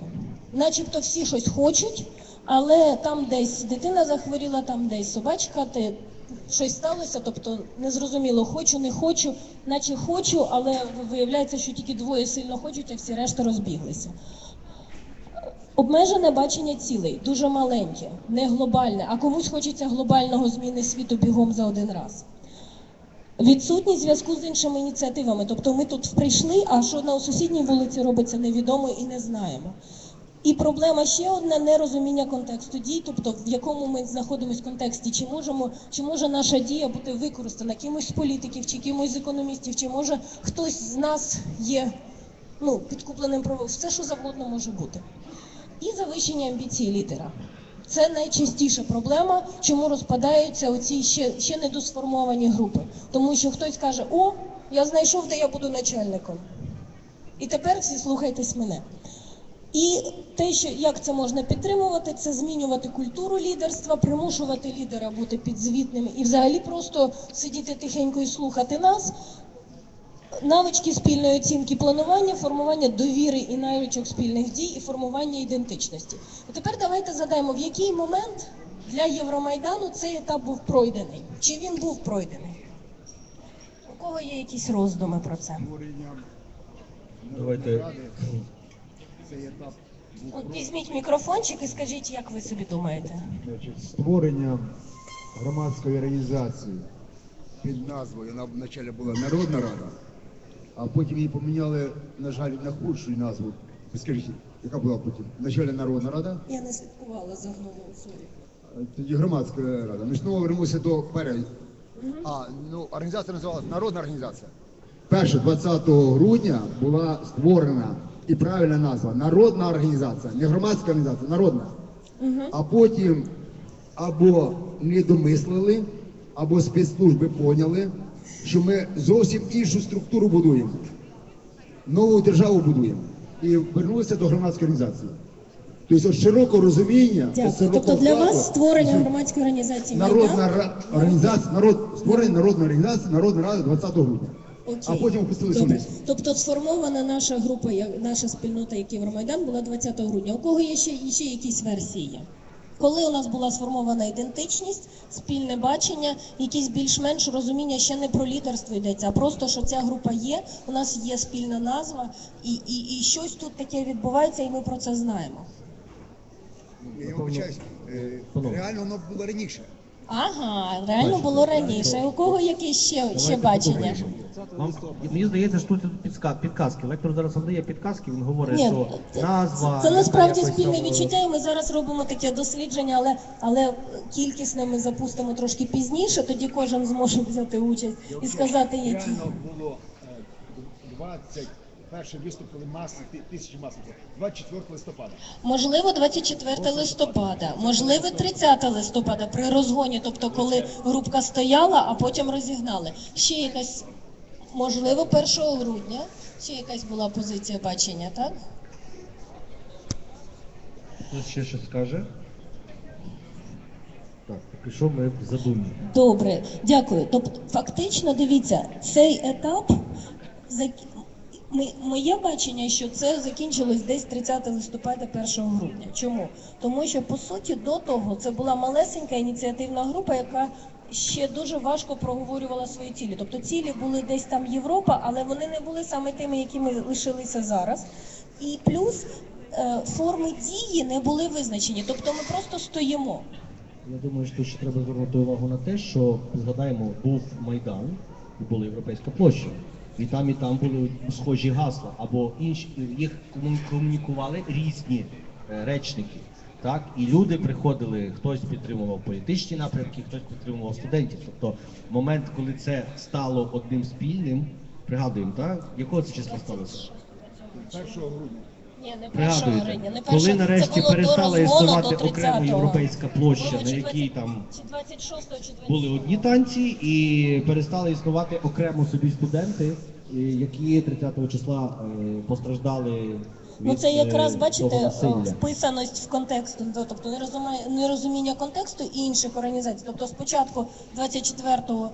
Начебто всі щось хочуть, але там десь дитина захворіла, там десь собачка, щось сталося, тобто незрозуміло, хочу, не хочу, наче хочу, але виявляється, що тільки двоє сильно хочуть, а всі решта розбіглися. Обмежене бачення цілей, дуже маленьке, не глобальне, а комусь хочеться глобального зміни світу бігом за один раз. Відсутність зв'язку з іншими ініціативами. Тобто ми тут прийшли, а що на сусідній вулиці робиться, невідомо і не знаємо. І проблема ще одна нерозуміння контексту дій, тобто в якому ми знаходимося контексті, чи можемо, чи може наша дія бути використана кимось з політиків, чи кимось з економістів, чи може хтось з нас є ну, підкупленим правом, все що завгодно може бути. І завищення амбіцій лідера. Це найчастіша проблема, чому розпадаються оці ще, ще недосформовані групи. Тому що хтось каже: О, я знайшов, де я буду начальником. І тепер всі слухайтесь мене. І те, що як це можна підтримувати, це змінювати культуру лідерства, примушувати лідера бути підзвітним і взагалі просто сидіти тихенько і слухати нас. Навички спільної оцінки планування, формування довіри і навичок спільних дій і формування ідентичності. І тепер давайте задаємо, в який момент для Євромайдану цей етап був пройдений? Чи він був пройдений? У кого є якісь роздуми про це? Давайте От візьміть мікрофончик і скажіть, як ви собі думаєте? Створення громадської організації під назвою, вона вначалі була Народна Рада, а потім її поміняли, на жаль, на худшу назву. Ви Скажіть, яка була потім? Вначалі Народна Рада, Я не слідкувала за sorry. тоді громадська рада. Ми знову вернемося до переліку. А, ну, організація називалася Народна організація. Перше, 20 грудня була створена і правильна назва Народна організація, не громадська організація, народна. А потім або не домислили, або спецслужби поняли, що ми зовсім іншу структуру будуємо, нову державу будуємо. І вернулися до громадської організації. Тобто от широкого розуміння, Дякую. Тобто для вас створення громадської організації народна ра- організація, народ, створення народної організації Народна Рада 20 грудня. Окей. А потім опустилися вниз. Тобто сформована наша група, наша спільнота, як Євромайдан, була 20 грудня. У кого є ще, ще якісь версії? Коли у нас була сформована ідентичність, спільне бачення, якісь більш-менш розуміння ще не про лідерство йдеться, а просто що ця група є, у нас є спільна назва, і, і, і щось тут таке відбувається, і ми про це знаємо. Я вибачаюсь, е, реально воно було раніше. Ага, реально було раніше. У кого якісь ще, ще бачення? Вам, мені здається, що тут підска- підказки. Лектор зараз вам дає підказки, він говорить, Ні, що це- назва. Це насправді якось спільне там, е, відчуття, і ми зараз робимо таке дослідження, але, але кількісне ми запустимо трошки пізніше, тоді кожен зможе взяти участь і сказати, які. Реально було е, 20, перше виступили маси, тисячі масок, 24 листопада. Можливо, 24 листопада, можливо, 30 листопада при розгоні, тобто коли групка стояла, а потім розігнали. Ще якась, можливо, 1 грудня, ще якась була позиція бачення, так? Хтось ще щось скаже? Так, що ми задумні. Добре, дякую. Тобто, фактично, дивіться, цей етап моє бачення, що це закінчилось десь 30 листопада, 1 грудня. Чому? Тому що по суті до того це була малесенька ініціативна група, яка ще дуже важко проговорювала свої цілі. Тобто цілі були десь там Європа, але вони не були саме тими, якими лишилися зараз. І плюс е, форми дії не були визначені. Тобто ми просто стоїмо. Я думаю, що ще треба звернути увагу на те, що згадаємо, був Майдан і була Європейська площа. І там і там були схожі гасла, або інші їх кому- комунікували різні е, речники. Так, і люди приходили, хтось підтримував політичні напрямки, хтось підтримував студентів. Тобто момент, коли це стало одним спільним, пригадуємо, так? Якого це числа сталося? 1 грудня. Ні, не 1 Пригадуєте, не коли нарешті перестала існувати окрема європейська площа, на якій 20 там чи 26 чи були одні танці і перестали існувати окремо собі студенти, які 30 числа е, Ну це якраз е, бачите е, вписаність в контекст, ну, тобто нерозуміння, контексту і інших організацій. Тобто спочатку 24-го,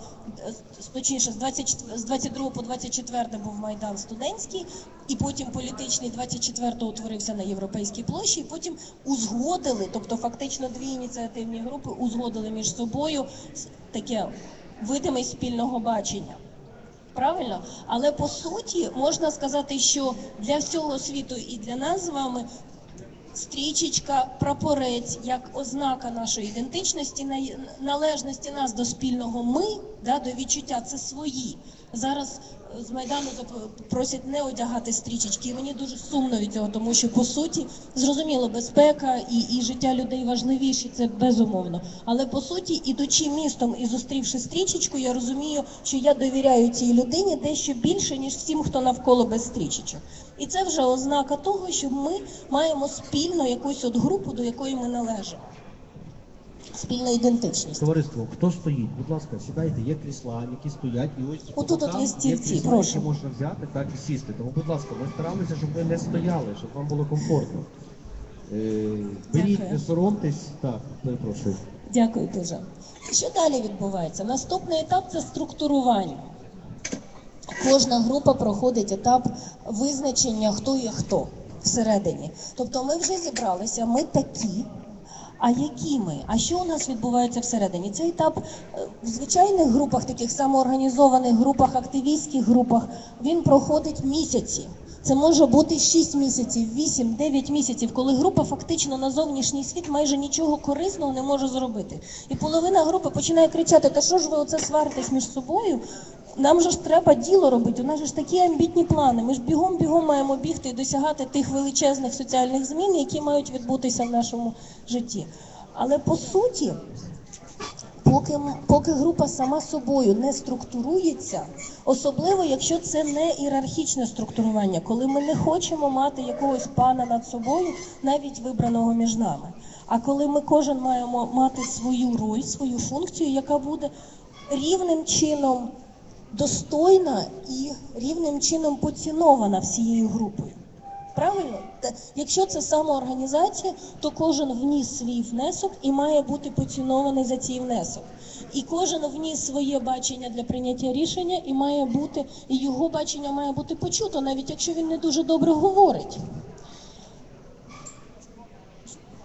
е, точніше, з 24 з 22 по 24 був майдан студентський, і потім політичний 24-го утворився на європейській площі, і потім узгодили, тобто фактично дві ініціативні групи узгодили між собою таке видимість спільного бачення. Правильно, але по суті можна сказати, що для всього світу і для нас з вами стрічечка, прапорець як ознака нашої ідентичності, на- належності нас до спільного ми, да, до відчуття це свої. Зараз з майдану просять не одягати стрічечки, і мені дуже сумно від цього, тому що по суті зрозуміло, безпека і, і життя людей важливіші, це безумовно. Але по суті, ідучи містом і зустрівши стрічечку, я розумію, що я довіряю цій людині дещо більше, ніж всім, хто навколо без стрічечок. І це вже ознака того, що ми маємо спільну якусь от групу, до якої ми належимо. Спільна ідентичність. Товариство, хто стоїть? Будь ласка, сідайте, є крісла, які стоять, і ось Отут от є стільці, прошу. які можна взяти, так і сісти. Тому, будь ласка, ми старалися, щоб ви не стояли, щоб вам було комфортно. Е, беріть, не соромтесь. Так, перепрошую. Дякую дуже. Що далі відбувається? Наступний етап це структурування. Кожна група проходить етап визначення, хто є хто всередині. Тобто ми вже зібралися, ми такі. А які ми? А що у нас відбувається всередині? Цей етап е, в звичайних групах, таких самоорганізованих групах, активістських групах, він проходить місяці. Це може бути 6 місяців, 8, 9 місяців, коли група фактично на зовнішній світ майже нічого корисного не може зробити. І половина групи починає кричати: Та що ж ви оце сваритесь між собою? Нам же ж треба діло робити. У нас же ж такі амбітні плани. Ми ж бігом бігом маємо бігти і досягати тих величезних соціальних змін, які мають відбутися в нашому житті. Але по суті, поки, поки група сама собою не структурується, особливо якщо це не ієрархічне структурування, коли ми не хочемо мати якогось пана над собою, навіть вибраного між нами. А коли ми кожен маємо мати свою роль, свою функцію, яка буде рівним чином достойна і рівним чином поцінована всією групою. Правильно? Якщо це самоорганізація, то кожен вніс свій внесок і має бути поцінований за цей внесок. І кожен вніс своє бачення для прийняття рішення і має бути, і його бачення має бути почуто, навіть якщо він не дуже добре говорить.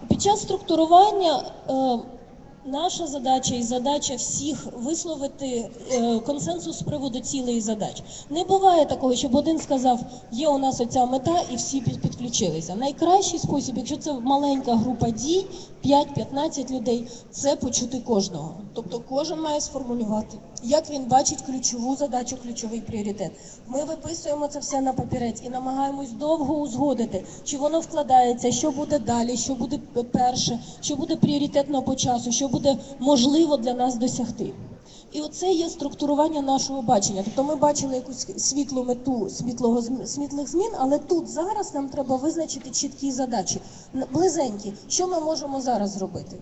Під час структурування е, наша задача і задача всіх висловити е, консенсус з приводу цілей задач. Не буває такого, щоб один сказав, є у нас оця мета, і всі підключилися. Найкращий спосіб, якщо це маленька група дій, 5-15 людей, це почути кожного. Тобто кожен має сформулювати, як він бачить ключову задачу, ключовий пріоритет. Ми виписуємо це все на папірець і намагаємось довго узгодити, чи воно вкладається, що буде далі, що буде перше, що буде пріоритетно по часу, що буде можливо для нас досягти. І оце є структурування нашого бачення. Тобто ми бачили якусь світлу мету світлого світлих змін, але тут зараз нам треба визначити чіткі задачі, близенькі, що ми можемо зараз зробити.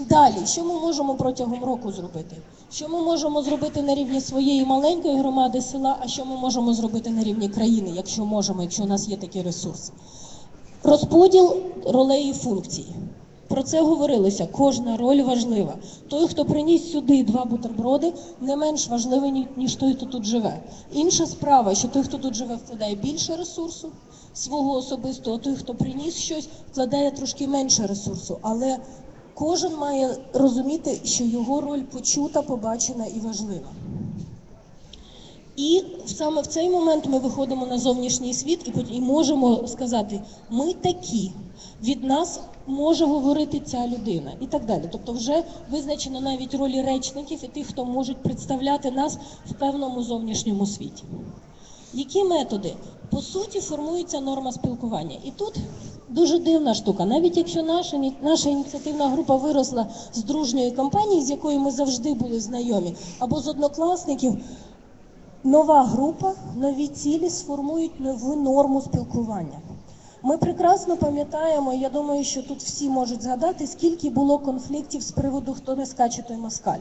Далі, що ми можемо протягом року зробити? Що ми можемо зробити на рівні своєї маленької громади села, а що ми можемо зробити на рівні країни, якщо можемо, якщо у нас є такі ресурси? Розподіл ролей і функцій. Про це говорилося. Кожна роль важлива. Той, хто приніс сюди два бутерброди, не менш важливий, ніж той, хто тут живе. Інша справа, що той, хто тут живе, вкладає більше ресурсу свого особистого, той, хто приніс щось, вкладає трошки менше ресурсу. Але кожен має розуміти, що його роль почута, побачена і важлива. І саме в цей момент ми виходимо на зовнішній світ і, можемо сказати, ми такі, від нас може говорити ця людина і так далі. Тобто вже визначено навіть ролі речників і тих, хто можуть представляти нас в певному зовнішньому світі. Які методи? По суті, формується норма спілкування. І тут дуже дивна штука. Навіть якщо наша, наша ініціативна група виросла з дружньої компанії, з якою ми завжди були знайомі, або з однокласників, нова група, нові цілі сформують нову норму спілкування. Ми прекрасно пам'ятаємо, я думаю, що тут всі можуть згадати, скільки було конфліктів з приводу хто не скаче, той москаль.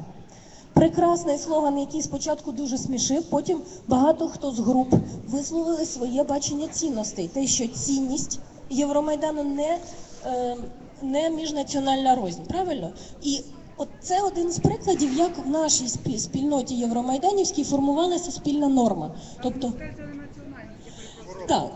Прекрасний слоган, який спочатку дуже смішив, потім багато хто з груп висловили своє бачення цінностей. Те, що цінність Євромайдану не, е, не міжнаціональна рознь, правильно? І от це один з прикладів, як в нашій спі- спільноті Євромайданівській формувалася спільна норма. Тобто, так,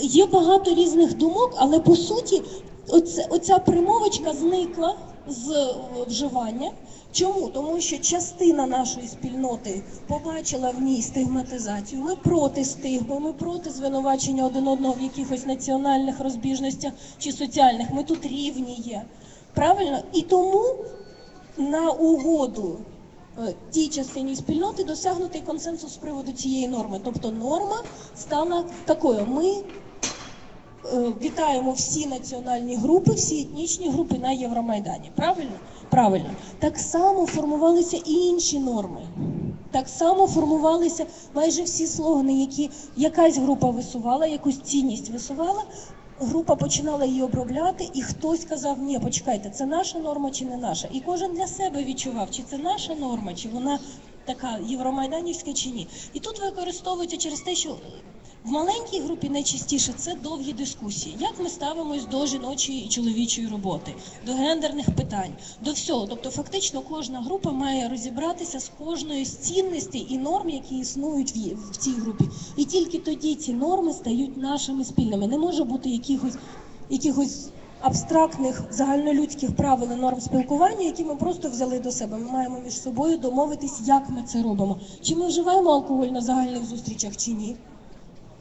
є багато різних думок, але по суті, оце, оця примовочка зникла з е, вживання. Чому? Тому що частина нашої спільноти побачила в ній стигматизацію. Ми проти стигми, ми проти звинувачення один одного в якихось національних розбіжностях чи соціальних. Ми тут рівні є. Правильно? І тому на угоду е, тій частині спільноти досягнутий консенсус з приводу цієї норми. Тобто норма стала такою. Ми е, вітаємо всі національні групи, всі етнічні групи на Євромайдані. Правильно? Правильно. Так само формувалися і інші норми. Так само формувалися майже всі слогани, які якась група висувала, якусь цінність висувала. Група починала її обробляти, і хтось казав: ні, почекайте, це наша норма чи не наша. І кожен для себе відчував, чи це наша норма, чи вона така євромайданівська чи ні. І тут використовується через те, що в маленькій групі найчастіше це довгі дискусії. Як ми ставимось до жіночої і чоловічої роботи, до гендерних питань, до всього. Тобто, фактично, кожна група має розібратися з кожною з цінностей і норм, які існують в цій групі. І тільки тоді ці норми стають нашими спільними. Не може бути якихось якихось. Абстрактних загальнолюдських правил і норм спілкування, які ми просто взяли до себе. Ми маємо між собою домовитись, як ми це робимо. Чи ми вживаємо алкоголь на загальних зустрічах, чи ні?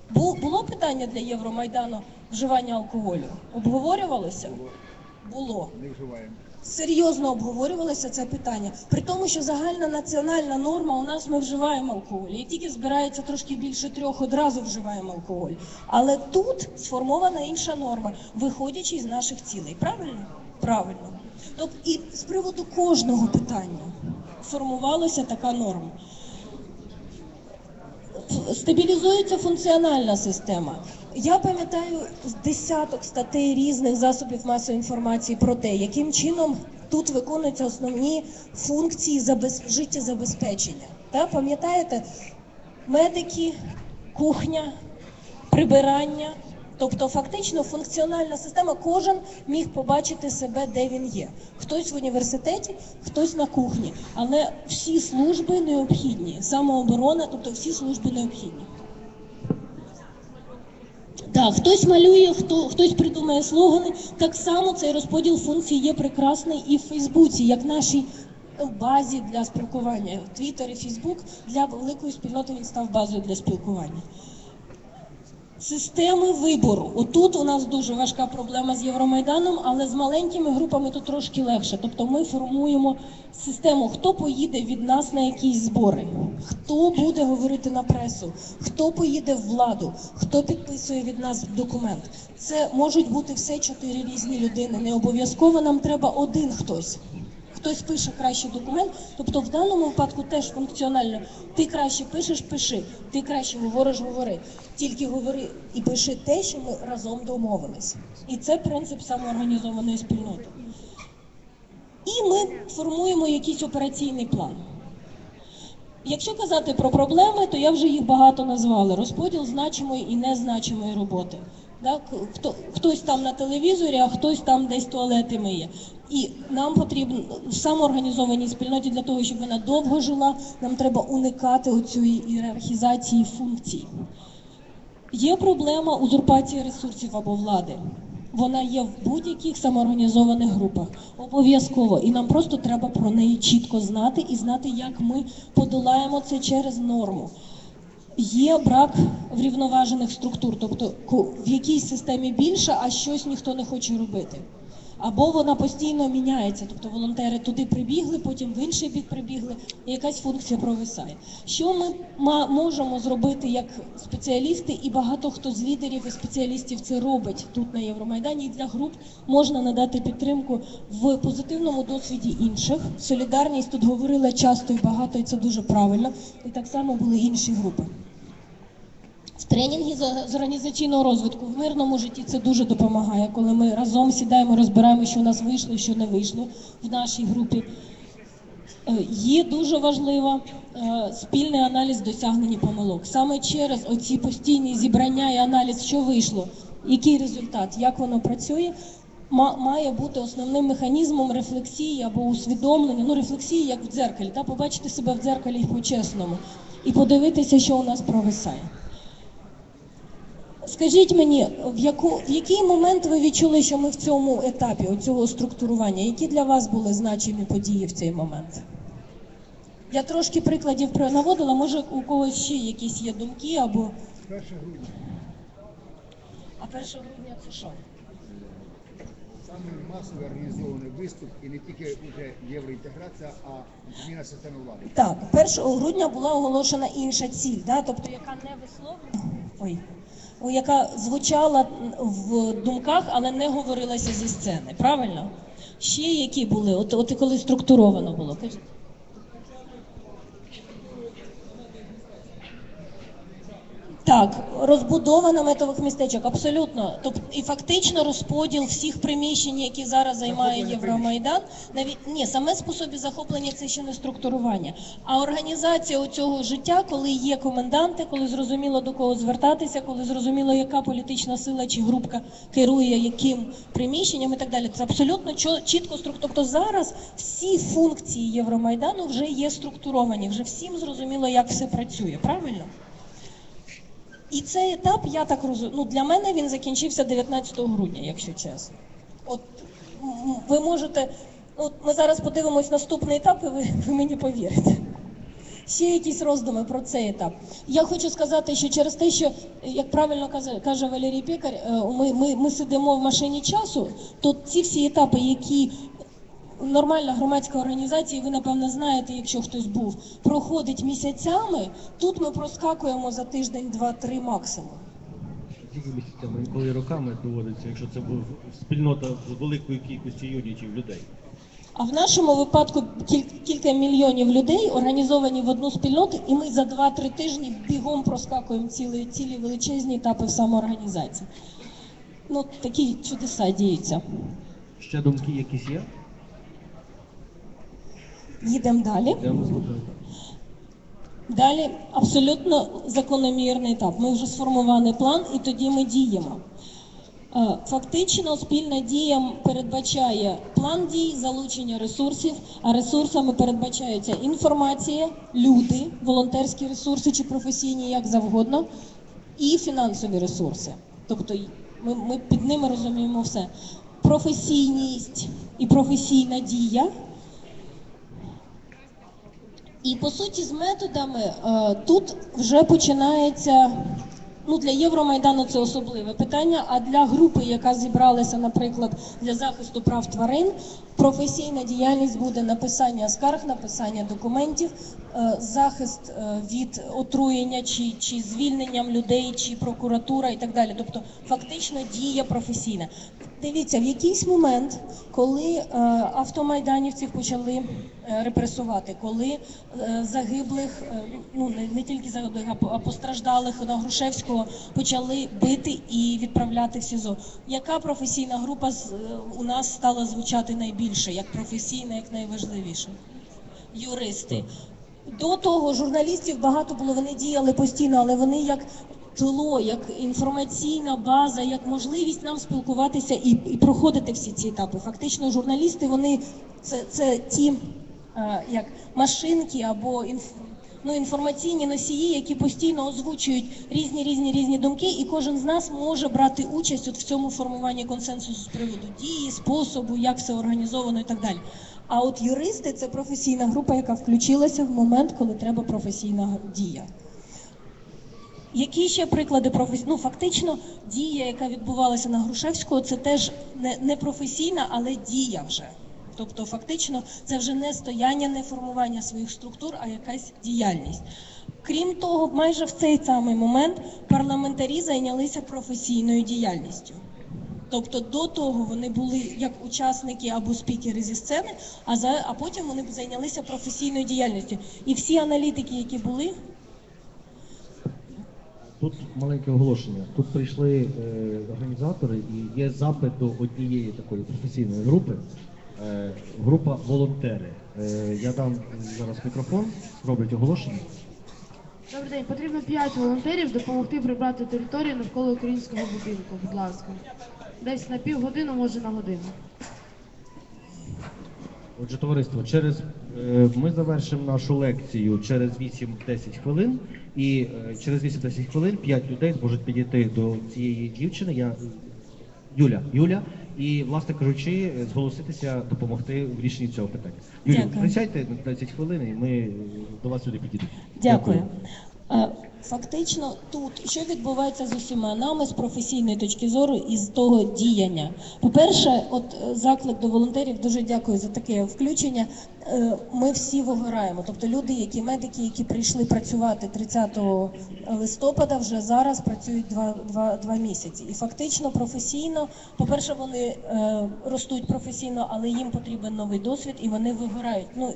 Бу- Було питання для Євромайдану вживання алкоголю? Обговорювалося? Було. Не вживаємо. Серйозно обговорювалося це питання. При тому, що загальна національна норма у нас ми вживаємо алкоголь. І тільки збирається трошки більше трьох, одразу вживаємо алкоголь. Але тут сформована інша норма, виходячи з наших цілей. Правильно? Правильно. Тобто і з приводу кожного питання формувалася така норма. Стабілізується функціональна система. Я пам'ятаю десяток статей різних засобів масової інформації про те, яким чином тут виконуються основні функції забез... життєзабезпечення. Та пам'ятаєте, медики, кухня, прибирання. Тобто, фактично, функціональна система, кожен міг побачити себе, де він є. Хтось в університеті, хтось на кухні. Але всі служби необхідні. Самооборона, тобто всі служби необхідні. Так, хтось малює, хто, хтось придумає слогани. Так само цей розподіл функцій є прекрасний і в Фейсбуці, як нашій базі для спілкування. Твіттер і Фейсбук для великої спільноти він став базою для спілкування. Системи вибору. Отут у нас дуже важка проблема з Євромайданом, але з маленькими групами тут трошки легше. Тобто ми формуємо систему, хто поїде від нас на якісь збори, хто буде говорити на пресу, хто поїде в владу, хто підписує від нас документ. Це можуть бути все чотири різні людини. Не обов'язково нам треба один хтось. Хтось пише краще документ, тобто в даному випадку теж функціонально. Ти краще пишеш, пиши, ти краще говориш, говори. Тільки говори і пиши те, що ми разом домовились. І це принцип самоорганізованої спільноти. І ми формуємо якийсь операційний план. Якщо казати про проблеми, то я вже їх багато назвала: розподіл значимої і незначимої роботи. Так? Хто, хтось там на телевізорі, а хтось там десь туалети миє. І нам потрібно в самоорганізованій спільноті для того, щоб вона довго жила, нам треба уникати оцієї ієрархізації функцій. Є проблема узурпації ресурсів або влади. Вона є в будь-яких самоорганізованих групах. Обов'язково. І нам просто треба про неї чітко знати і знати, як ми подолаємо це через норму. Є брак врівноважених структур, тобто в якійсь системі більше, а щось ніхто не хоче робити. Або вона постійно міняється, тобто волонтери туди прибігли, потім в інший бік прибігли, і якась функція провисає. Що ми можемо зробити як спеціалісти, і багато хто з лідерів і спеціалістів це робить тут на Євромайдані. І для груп можна надати підтримку в позитивному досвіді інших. Солідарність тут говорила часто і багато, і це дуже правильно. І так само були інші групи. В тренінгі з- організаційного розвитку в мирному житті це дуже допомагає, коли ми разом сідаємо, розбираємо, що у нас вийшло що не вийшло в нашій групі. Е, Є дуже важливо е, спільний аналіз досягнень і помилок. Саме через оці постійні зібрання і аналіз, що вийшло, який результат, як воно працює, ма- має бути основним механізмом рефлексії або усвідомлення. Ну, рефлексії як в дзеркалі, та побачити себе в дзеркалі по-чесному і подивитися, що у нас провисає. Скажіть мені, в, яку, в який момент ви відчули, що ми в цьому етапі цього структурування? Які для вас були значимі події в цей момент? Я трошки прикладів наводила, може у когось ще якісь є думки або. 1 грудня. А 1 грудня це що? Саме масовий організований виступ і не тільки вже євроінтеграція, а зміна системи влади. Так, 1 грудня була оголошена інша ціль, да? тобто яка не висловлювала, ой, яка звучала в думках, але не говорилася зі сцени. Правильно? Ще які були, от, от коли структуровано було. Кажіть. Так, розбудова наметових містечок, абсолютно. Тобто і фактично розподіл всіх приміщень, які зараз займає Захоплення Євромайдан. Навіть ні, саме способі захоплення це ще не структурування. А організація цього життя, коли є коменданти, коли зрозуміло до кого звертатися, коли зрозуміло, яка політична сила чи групка керує яким приміщенням і так далі. Це абсолютно чітко структур. Тобто зараз всі функції Євромайдану вже є структуровані, вже всім зрозуміло, як все працює. Правильно? І цей етап, я так розумію, ну для мене він закінчився 19 грудня, якщо чесно. От ви можете, от ми зараз подивимось наступний етап, і ви, ви мені повірите. Ще якісь роздуми про цей етап. Я хочу сказати, що через те, що, як правильно каже, каже Валерій Пекар, е, ми, ми, ми сидимо в машині часу, то ці всі етапи, які нормальна громадська організація, ви напевно знаєте, якщо хтось був, проходить місяцями, тут ми проскакуємо за тиждень, два-три максимум. Тільки місяцями, інколи роками доводиться, якщо це був спільнота з великою кількістю юнітів людей. А в нашому випадку кілька мільйонів людей організовані в одну спільноту, і ми за 2-3 тижні бігом проскакуємо цілі, цілі величезні етапи в самоорганізації. Ну, такі чудеса діються. Ще думки якісь є? Їдемо далі. Далі абсолютно закономірний етап. Ми вже сформували план і тоді ми діємо. Е, Фактично, спільна дія передбачає план дій, залучення ресурсів, а ресурсами передбачаються інформація, люди, волонтерські ресурси чи професійні, як завгодно, і фінансові ресурси. Тобто ми, ми під ними розуміємо все. Професійність і професійна дія. І по суті, з методами е, тут вже починається. Ну, для Євромайдану це особливе питання. А для групи, яка зібралася, наприклад, для захисту прав тварин, професійна діяльність буде написання скарг, написання документів, е, захист е, від отруєння чи, чи звільненням людей, чи прокуратура і так далі. Тобто, фактично дія професійна. Дивіться, в якийсь момент, коли е, автомайданівців почали е, репресувати, коли е, загиблих, ну не, тільки загиблих, а, постраждалих на Грушевського почали бити і відправляти в СІЗО. Яка професійна група у нас стала звучати найбільше, як професійна, як найважливіша? Юристи. До того журналістів багато було, вони діяли постійно, але вони як тло, як інформаційна база, як можливість нам спілкуватися і, і проходити всі ці етапи. Фактично, журналісти вони це, це ті е, як машинки або інф, ну, інформаційні носії, які постійно озвучують різні різні різні думки, і кожен з нас може брати участь от в цьому формуванні консенсусу з приводу дії, способу, як все організовано і так далі. А от юристи це професійна група, яка включилася в момент, коли треба професійна дія. Які ще приклади професі... Ну, фактично, дія, яка відбувалася на Грушевського, це теж не, не професійна, але дія вже. Тобто, фактично, це вже не стояння, не формування своїх структур, а якась діяльність. Крім того, майже в цей самий момент парламентарі зайнялися професійною діяльністю. Тобто до того вони були як учасники або спікери зі сцени, а за а потім вони зайнялися професійною діяльністю. І всі аналітики, які були, Тут маленьке оголошення. Тут прийшли е, організатори і є запит до однієї такої професійної групи. Е, група волонтери. Е, я дам зараз мікрофон, роблять оголошення. Добрий день. Потрібно 5 волонтерів допомогти прибрати територію навколо українського будинку. Будь ласка. Десь на півгодини, може на годину. Отже, товариство, через е, ми завершимо нашу лекцію через 8-10 хвилин, і е, через 8-10 хвилин 5 людей зможуть підійти до цієї дівчини. Я Юля, Юля, і власне кажучи, зголоситися допомогти в рішенні цього питання. Юлю, Дякую. присядьте на 10 хвилин, і ми до вас сюди підійдемо. Дякую. Е, Фактично, тут що відбувається з усіма нами з професійної точки зору і з того діяння. По-перше, от е, заклик до волонтерів, дуже дякую за таке включення. Е, Ми всі вигораємо. Тобто люди, які медики, які прийшли працювати 30 листопада, вже зараз працюють два, два, два місяці. І фактично професійно, по-перше, вони е, ростуть професійно, але їм потрібен новий досвід, і вони вигорають. Ну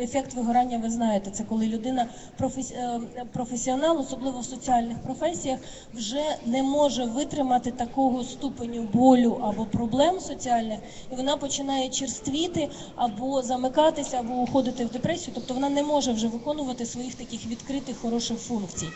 ефект вигорання, ви знаєте, це коли людина е, професіонал, особливо в соціальних професіях, вже не може витримати такого ступеню болю або проблем соціальних, і вона починає черствіти або замикатися, або уходити в депресію. Тобто вона не може вже виконувати своїх таких відкритих хороших функцій.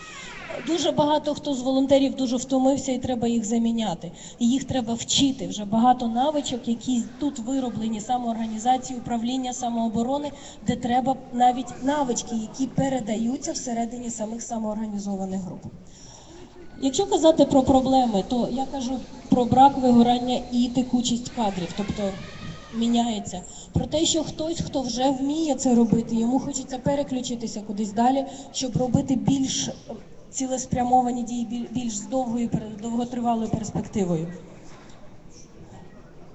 Дуже багато хто з волонтерів дуже втомився і треба їх заміняти. І їх треба вчити. Вже багато навичок, які тут вироблені самоорганізації, управління, самооборони, де треба навіть навички, які передаються всередині самих самоорганізованих груп. Якщо казати про проблеми, то я кажу про брак вигорання і текучість кадрів, тобто міняється. Про те, що хтось, хто вже вміє це робити, йому хочеться переключитися кудись далі, щоб робити більш е, цілеспрямовані дії, більш з довгою довготривалою перспективою.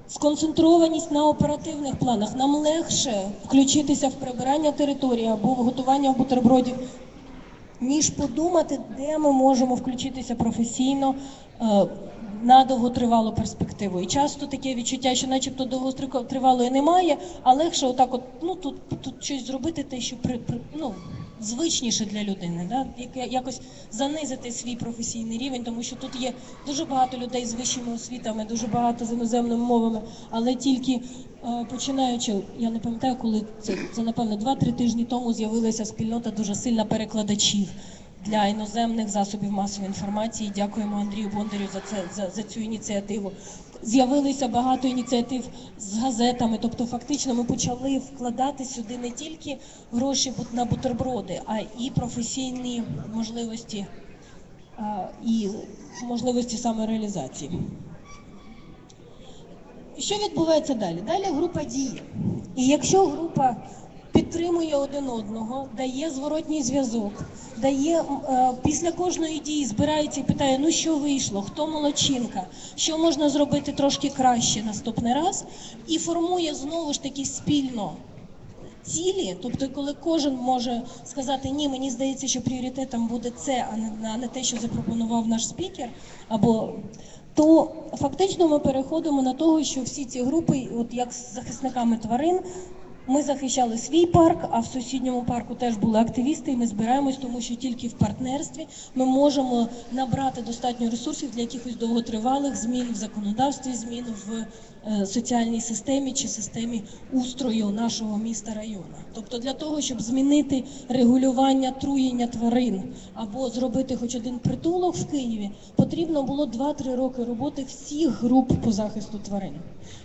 Сконцентрованість на оперативних планах. Нам легше включитися в прибирання території або в готування бутербродів, ніж подумати, де ми можемо включитися професійно е, на довготривалу перспективу. І часто таке відчуття, що начебто довготривалої немає, а легше отак, от, ну тут, тут щось зробити, те, що при, при ну, звичніше для людини, да? якось занизити свій професійний рівень, тому що тут є дуже багато людей з вищими освітами, дуже багато з іноземними мовами, але тільки е, починаючи, я не пам'ятаю, коли це, це напевно 2-3 тижні тому з'явилася спільнота дуже сильна перекладачів. Для іноземних засобів масової інформації дякуємо Андрію Бондарю за це за, за цю ініціативу. З'явилися багато ініціатив з газетами. Тобто, фактично, ми почали вкладати сюди не тільки гроші на бутерброди, а і професійні можливості і можливості самореалізації. Що відбувається далі? Далі група діє. І якщо група підтримує один одного, дає зворотній зв'язок, дає е, після кожної дії збирається і питає, ну що вийшло, хто молодчинка, що можна зробити трошки краще наступний раз, і формує знову ж таки спільно цілі, тобто, коли кожен може сказати, ні, мені здається, що пріоритетом буде це, а не, а не те, що запропонував наш спікер, або то фактично ми переходимо на того, що всі ці групи, от як з захисниками тварин, ми захищали свій парк, а в сусідньому парку теж були активісти, і ми збираємось, тому що тільки в партнерстві ми можемо набрати достатньо ресурсів для якихось довготривалих змін в законодавстві, змін в е, соціальній системі чи системі устрою нашого міста району. Тобто для того, щоб змінити регулювання труєння тварин або зробити хоч один притулок в Києві, потрібно було 2-3 роки роботи всіх груп по захисту тварин.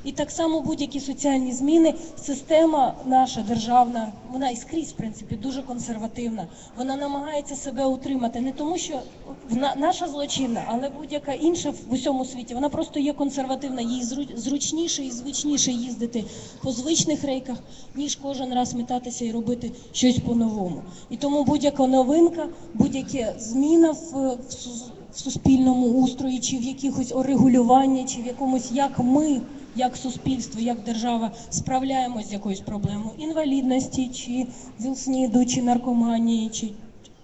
І так само будь-які соціальні зміни, система наша державна, вона і скрізь, в принципі, дуже консервативна. Вона намагається себе утримати не тому, що вона наша злочинна, але будь-яка інша в усьому світі, вона просто є консервативна. Їй зру- зручніше і звичніше їздити по звичних рейках, ніж кожен раз метатися і робити щось по-новому. І тому будь-яка новинка, будь-яка зміна в, в в суспільному устрої, чи в якихось регулюванні, чи в якомусь як ми, як суспільство, як держава справляємося з якоюсь проблемою інвалідності, чи ВІЛ-СНІДу, чи наркоманії, чи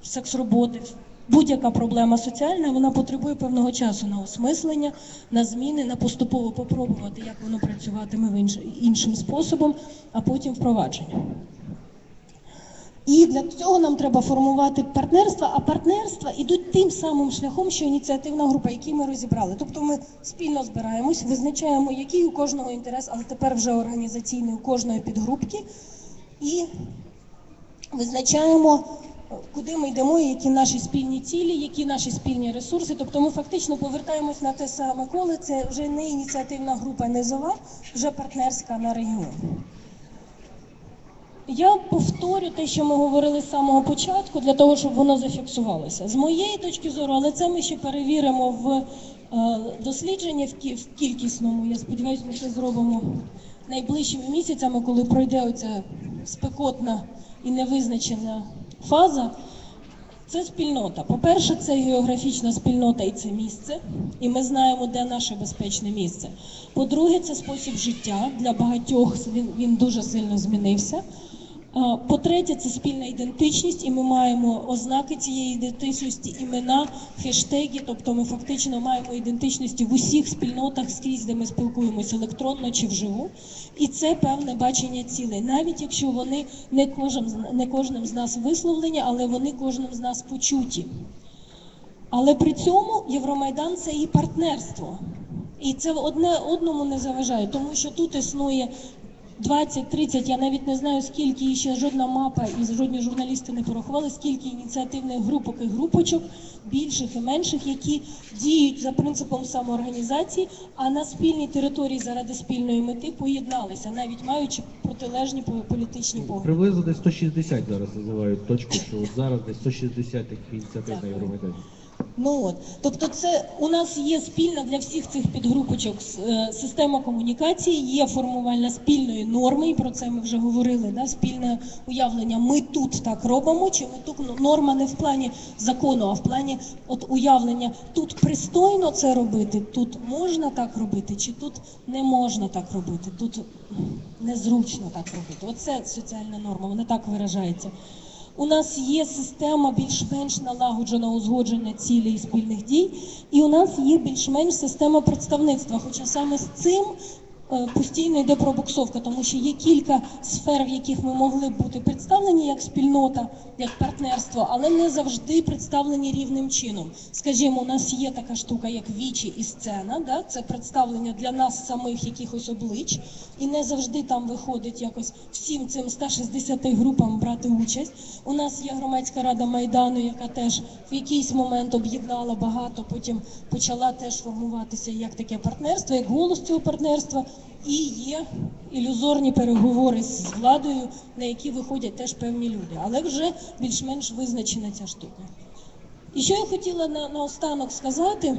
секс-роботи. Будь-яка проблема соціальна, вона потребує певного часу на осмислення, на зміни, на поступово попробувати, як воно працюватиме в інш- іншим способом, а потім впровадження. І для цього нам треба формувати партнерства, а партнерства йдуть тим самим шляхом, що ініціативна група, який ми розібрали. Тобто ми спільно збираємось, визначаємо, який у кожного інтерес, але тепер вже організаційний у кожної підгрупки, і визначаємо, куди ми йдемо, які наші спільні цілі, які наші спільні ресурси. Тобто ми фактично повертаємось на те саме коле. Це вже не ініціативна група низова, вже партнерська на регіон. Я повторю те, що ми говорили з самого початку, для того, щоб воно зафіксувалося. З моєї точки зору, але це ми ще перевіримо в е, дослідженні в, в кількісному. Я сподіваюся, ми це зробимо найближчими місяцями, коли пройде оця спекотна і невизначена фаза. Це спільнота. По-перше, це географічна спільнота і це місце, і ми знаємо, де наше безпечне місце. По-друге, це спосіб життя для багатьох він, він дуже сильно змінився. По-третє, це спільна ідентичність, і ми маємо ознаки цієї ідентичності, імена, хештеги. Тобто ми фактично маємо ідентичності в усіх спільнотах скрізь, де ми спілкуємося електронно чи вживу. І це певне бачення цілей, навіть якщо вони не кожен не кожним з нас висловлені, але вони кожним з нас почуті. Але при цьому Євромайдан це і партнерство. І це одне одному не заважає, тому що тут існує 20-30, я навіть не знаю скільки і ще жодна мапа і жодні журналісти не порахували, скільки ініціативних групок і групочок, більших і менших, які діють за принципом самоорганізації, а на спільній території заради спільної мети поєдналися, навіть маючи протилежні по- політичні погляди. Приблизно десь 160 зараз називають точку, що от зараз десь 160 таких ініціатив на Євромайдані. Ну от, тобто, це у нас є спільна для всіх цих підгрупочок е, система комунікації, є формувальна спільної норми, і про це ми вже говорили. Да? Спільне уявлення. Ми тут так робимо, чи ми тут ну, норма не в плані закону, а в плані от уявлення тут пристойно це робити, тут можна так робити, чи тут не можна так робити, тут незручно так робити. Оце соціальна норма, вона так виражається. У нас є система більш-менш налагоджена узгодження цілей і спільних дій, і у нас є більш-менш система представництва. Хоча саме з цим постійно йде пробуксовка, тому що є кілька сфер, в яких ми могли б бути представлені як спільнота, як партнерство, але не завжди представлені рівним чином. Скажімо, у нас є така штука, як вічі і сцена, да? це представлення для нас самих якихось облич, і не завжди там виходить якось всім цим 160 групам брати участь. У нас є громадська рада майдану, яка теж в якийсь момент об'єднала багато, потім почала теж формуватися як таке партнерство, як голос цього партнерства. І є ілюзорні переговори з владою, на які виходять теж певні люди, але вже більш-менш визначена ця штука. І що я хотіла на, наостанок сказати,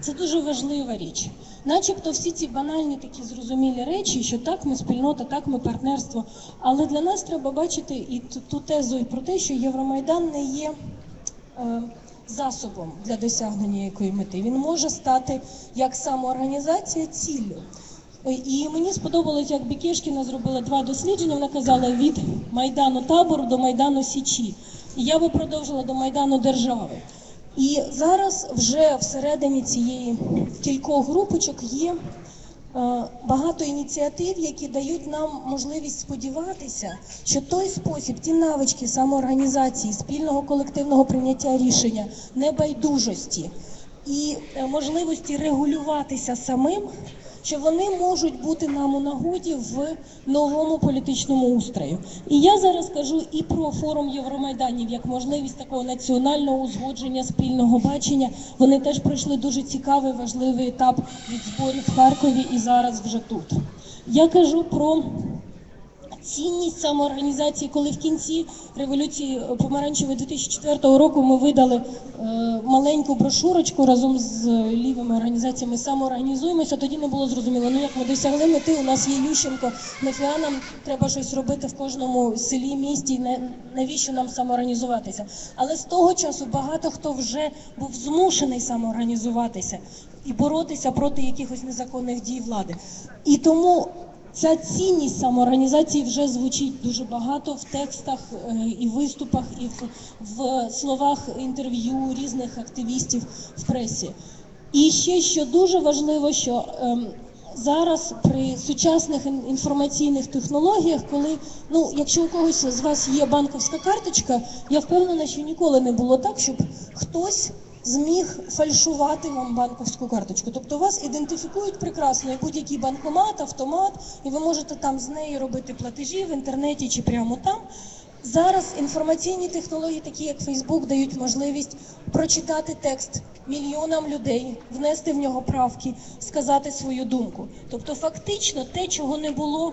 це дуже важлива річ. Начебто всі ці банальні такі зрозумілі речі, що так ми спільнота, так ми партнерство. Але для нас треба бачити і ту, ту тезу і про те, що Євромайдан не є е, засобом для досягнення якої мети. Він може стати як самоорганізація ціллю. І мені сподобалось, як Бікешкіна зробила два дослідження. Вона казала від майдану табору до майдану Січі. І я би продовжила до майдану держави. І зараз вже всередині цієї кількох групочок є е, багато ініціатив, які дають нам можливість сподіватися, що той спосіб, ті навички самоорганізації, спільного колективного прийняття рішення, небайдужості і е, можливості регулюватися самим, що вони можуть бути нам у нагоді в новому політичному устрою. І я зараз кажу і про форум Євромайданів як можливість такого національного узгодження спільного бачення. Вони теж пройшли дуже цікавий важливий етап від зборів в Харкові і зараз вже тут. Я кажу про цінність самоорганізації, коли в кінці революції помаранчевої 2004 року ми видали е, маленьку брошурочку разом з лівими організаціями самоорганізуємося. Тоді не було зрозуміло, ну як ми досягли мети. У нас є Ющенко, нафіга нам треба щось робити в кожному селі, місті. не- Навіщо нам самоорганізуватися? Але з того часу багато хто вже був змушений самоорганізуватися і боротися проти якихось незаконних дій влади. І тому Ця цінність самоорганізації вже звучить дуже багато в текстах е, і виступах, і в, в словах інтерв'ю різних активістів в пресі. І ще що дуже важливо, що ем, зараз при сучасних інформаційних технологіях, коли ну, якщо у когось з вас є банківська карточка, я впевнена, що ніколи не було так, щоб хтось зміг фальшувати вам банківську карточку. Тобто вас ідентифікують прекрасно і будь-який банкомат, автомат, і ви можете там з неї робити платежі в інтернеті чи прямо там. Зараз інформаційні технології, такі як Фейсбук, дають можливість прочитати текст мільйонам людей, внести в нього правки, сказати свою думку. Тобто, фактично, те, чого не було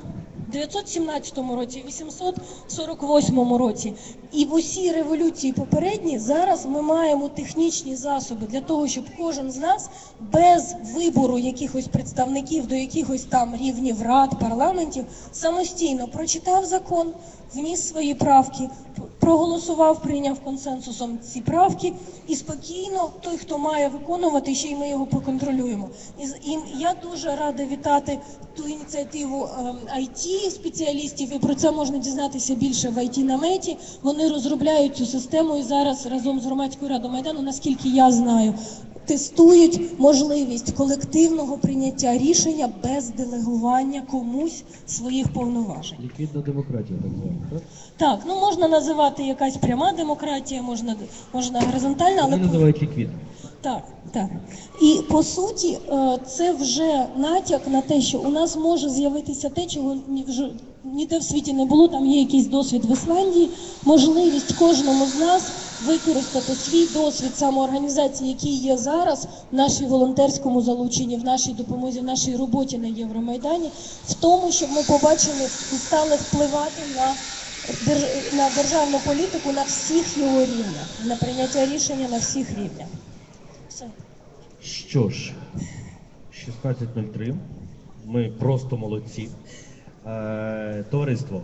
917 році, в 848 році, і в усій революції попередні, зараз ми маємо технічні засоби для того, щоб кожен з нас без вибору якихось представників до якихось там рівнів рад, парламентів самостійно прочитав закон, вніс свої правки, проголосував, прийняв консенсусом ці правки, і спокійно той, хто має виконувати, ще й ми його проконтролюємо. І, я дуже рада вітати ту ініціативу it спеціалістів, і про це можна дізнатися більше в it наметі. Вони розробляють цю систему і зараз разом з громадською радою майдану, наскільки я знаю. Тестують можливість колективного прийняття рішення без делегування комусь своїх повноважень. Ліквідна демократія, так. Так? Ну можна називати якась пряма демократія, можна, можна горизонтальна, але Вони називають ліквід. так, так. І по суті, е, це вже натяк на те, що у нас може з'явитися те, чого ніде в світі не було. Там є якийсь досвід в Ісландії, можливість кожному з нас використати свій досвід самоорганізації, який є зараз в нашій волонтерському залученні, в нашій допомозі, в нашій роботі на Євромайдані, в тому, щоб ми побачили і стали впливати на на державну політику на всіх його рівнях, на прийняття рішення на всіх рівнях. Все. Що ж, 16.03. Ми просто молодці. Е, товариство.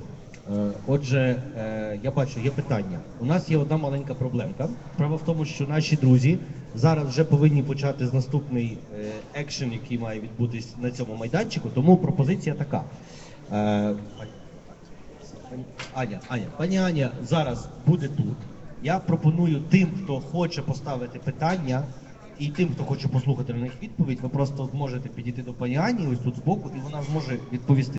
Е, отже, е, я бачу, є питання. У нас є одна маленька проблемка. Справа в тому, що наші друзі зараз вже повинні почати з наступний екшен, який має відбутись на цьому майданчику. Тому пропозиція така. Аня, Аня, пані Аня зараз буде тут. Я пропоную тим, хто хоче поставити питання, і тим, хто хоче послухати на них відповідь, ви просто зможете підійти до пані Ані ось тут збоку, і вона зможе відповісти.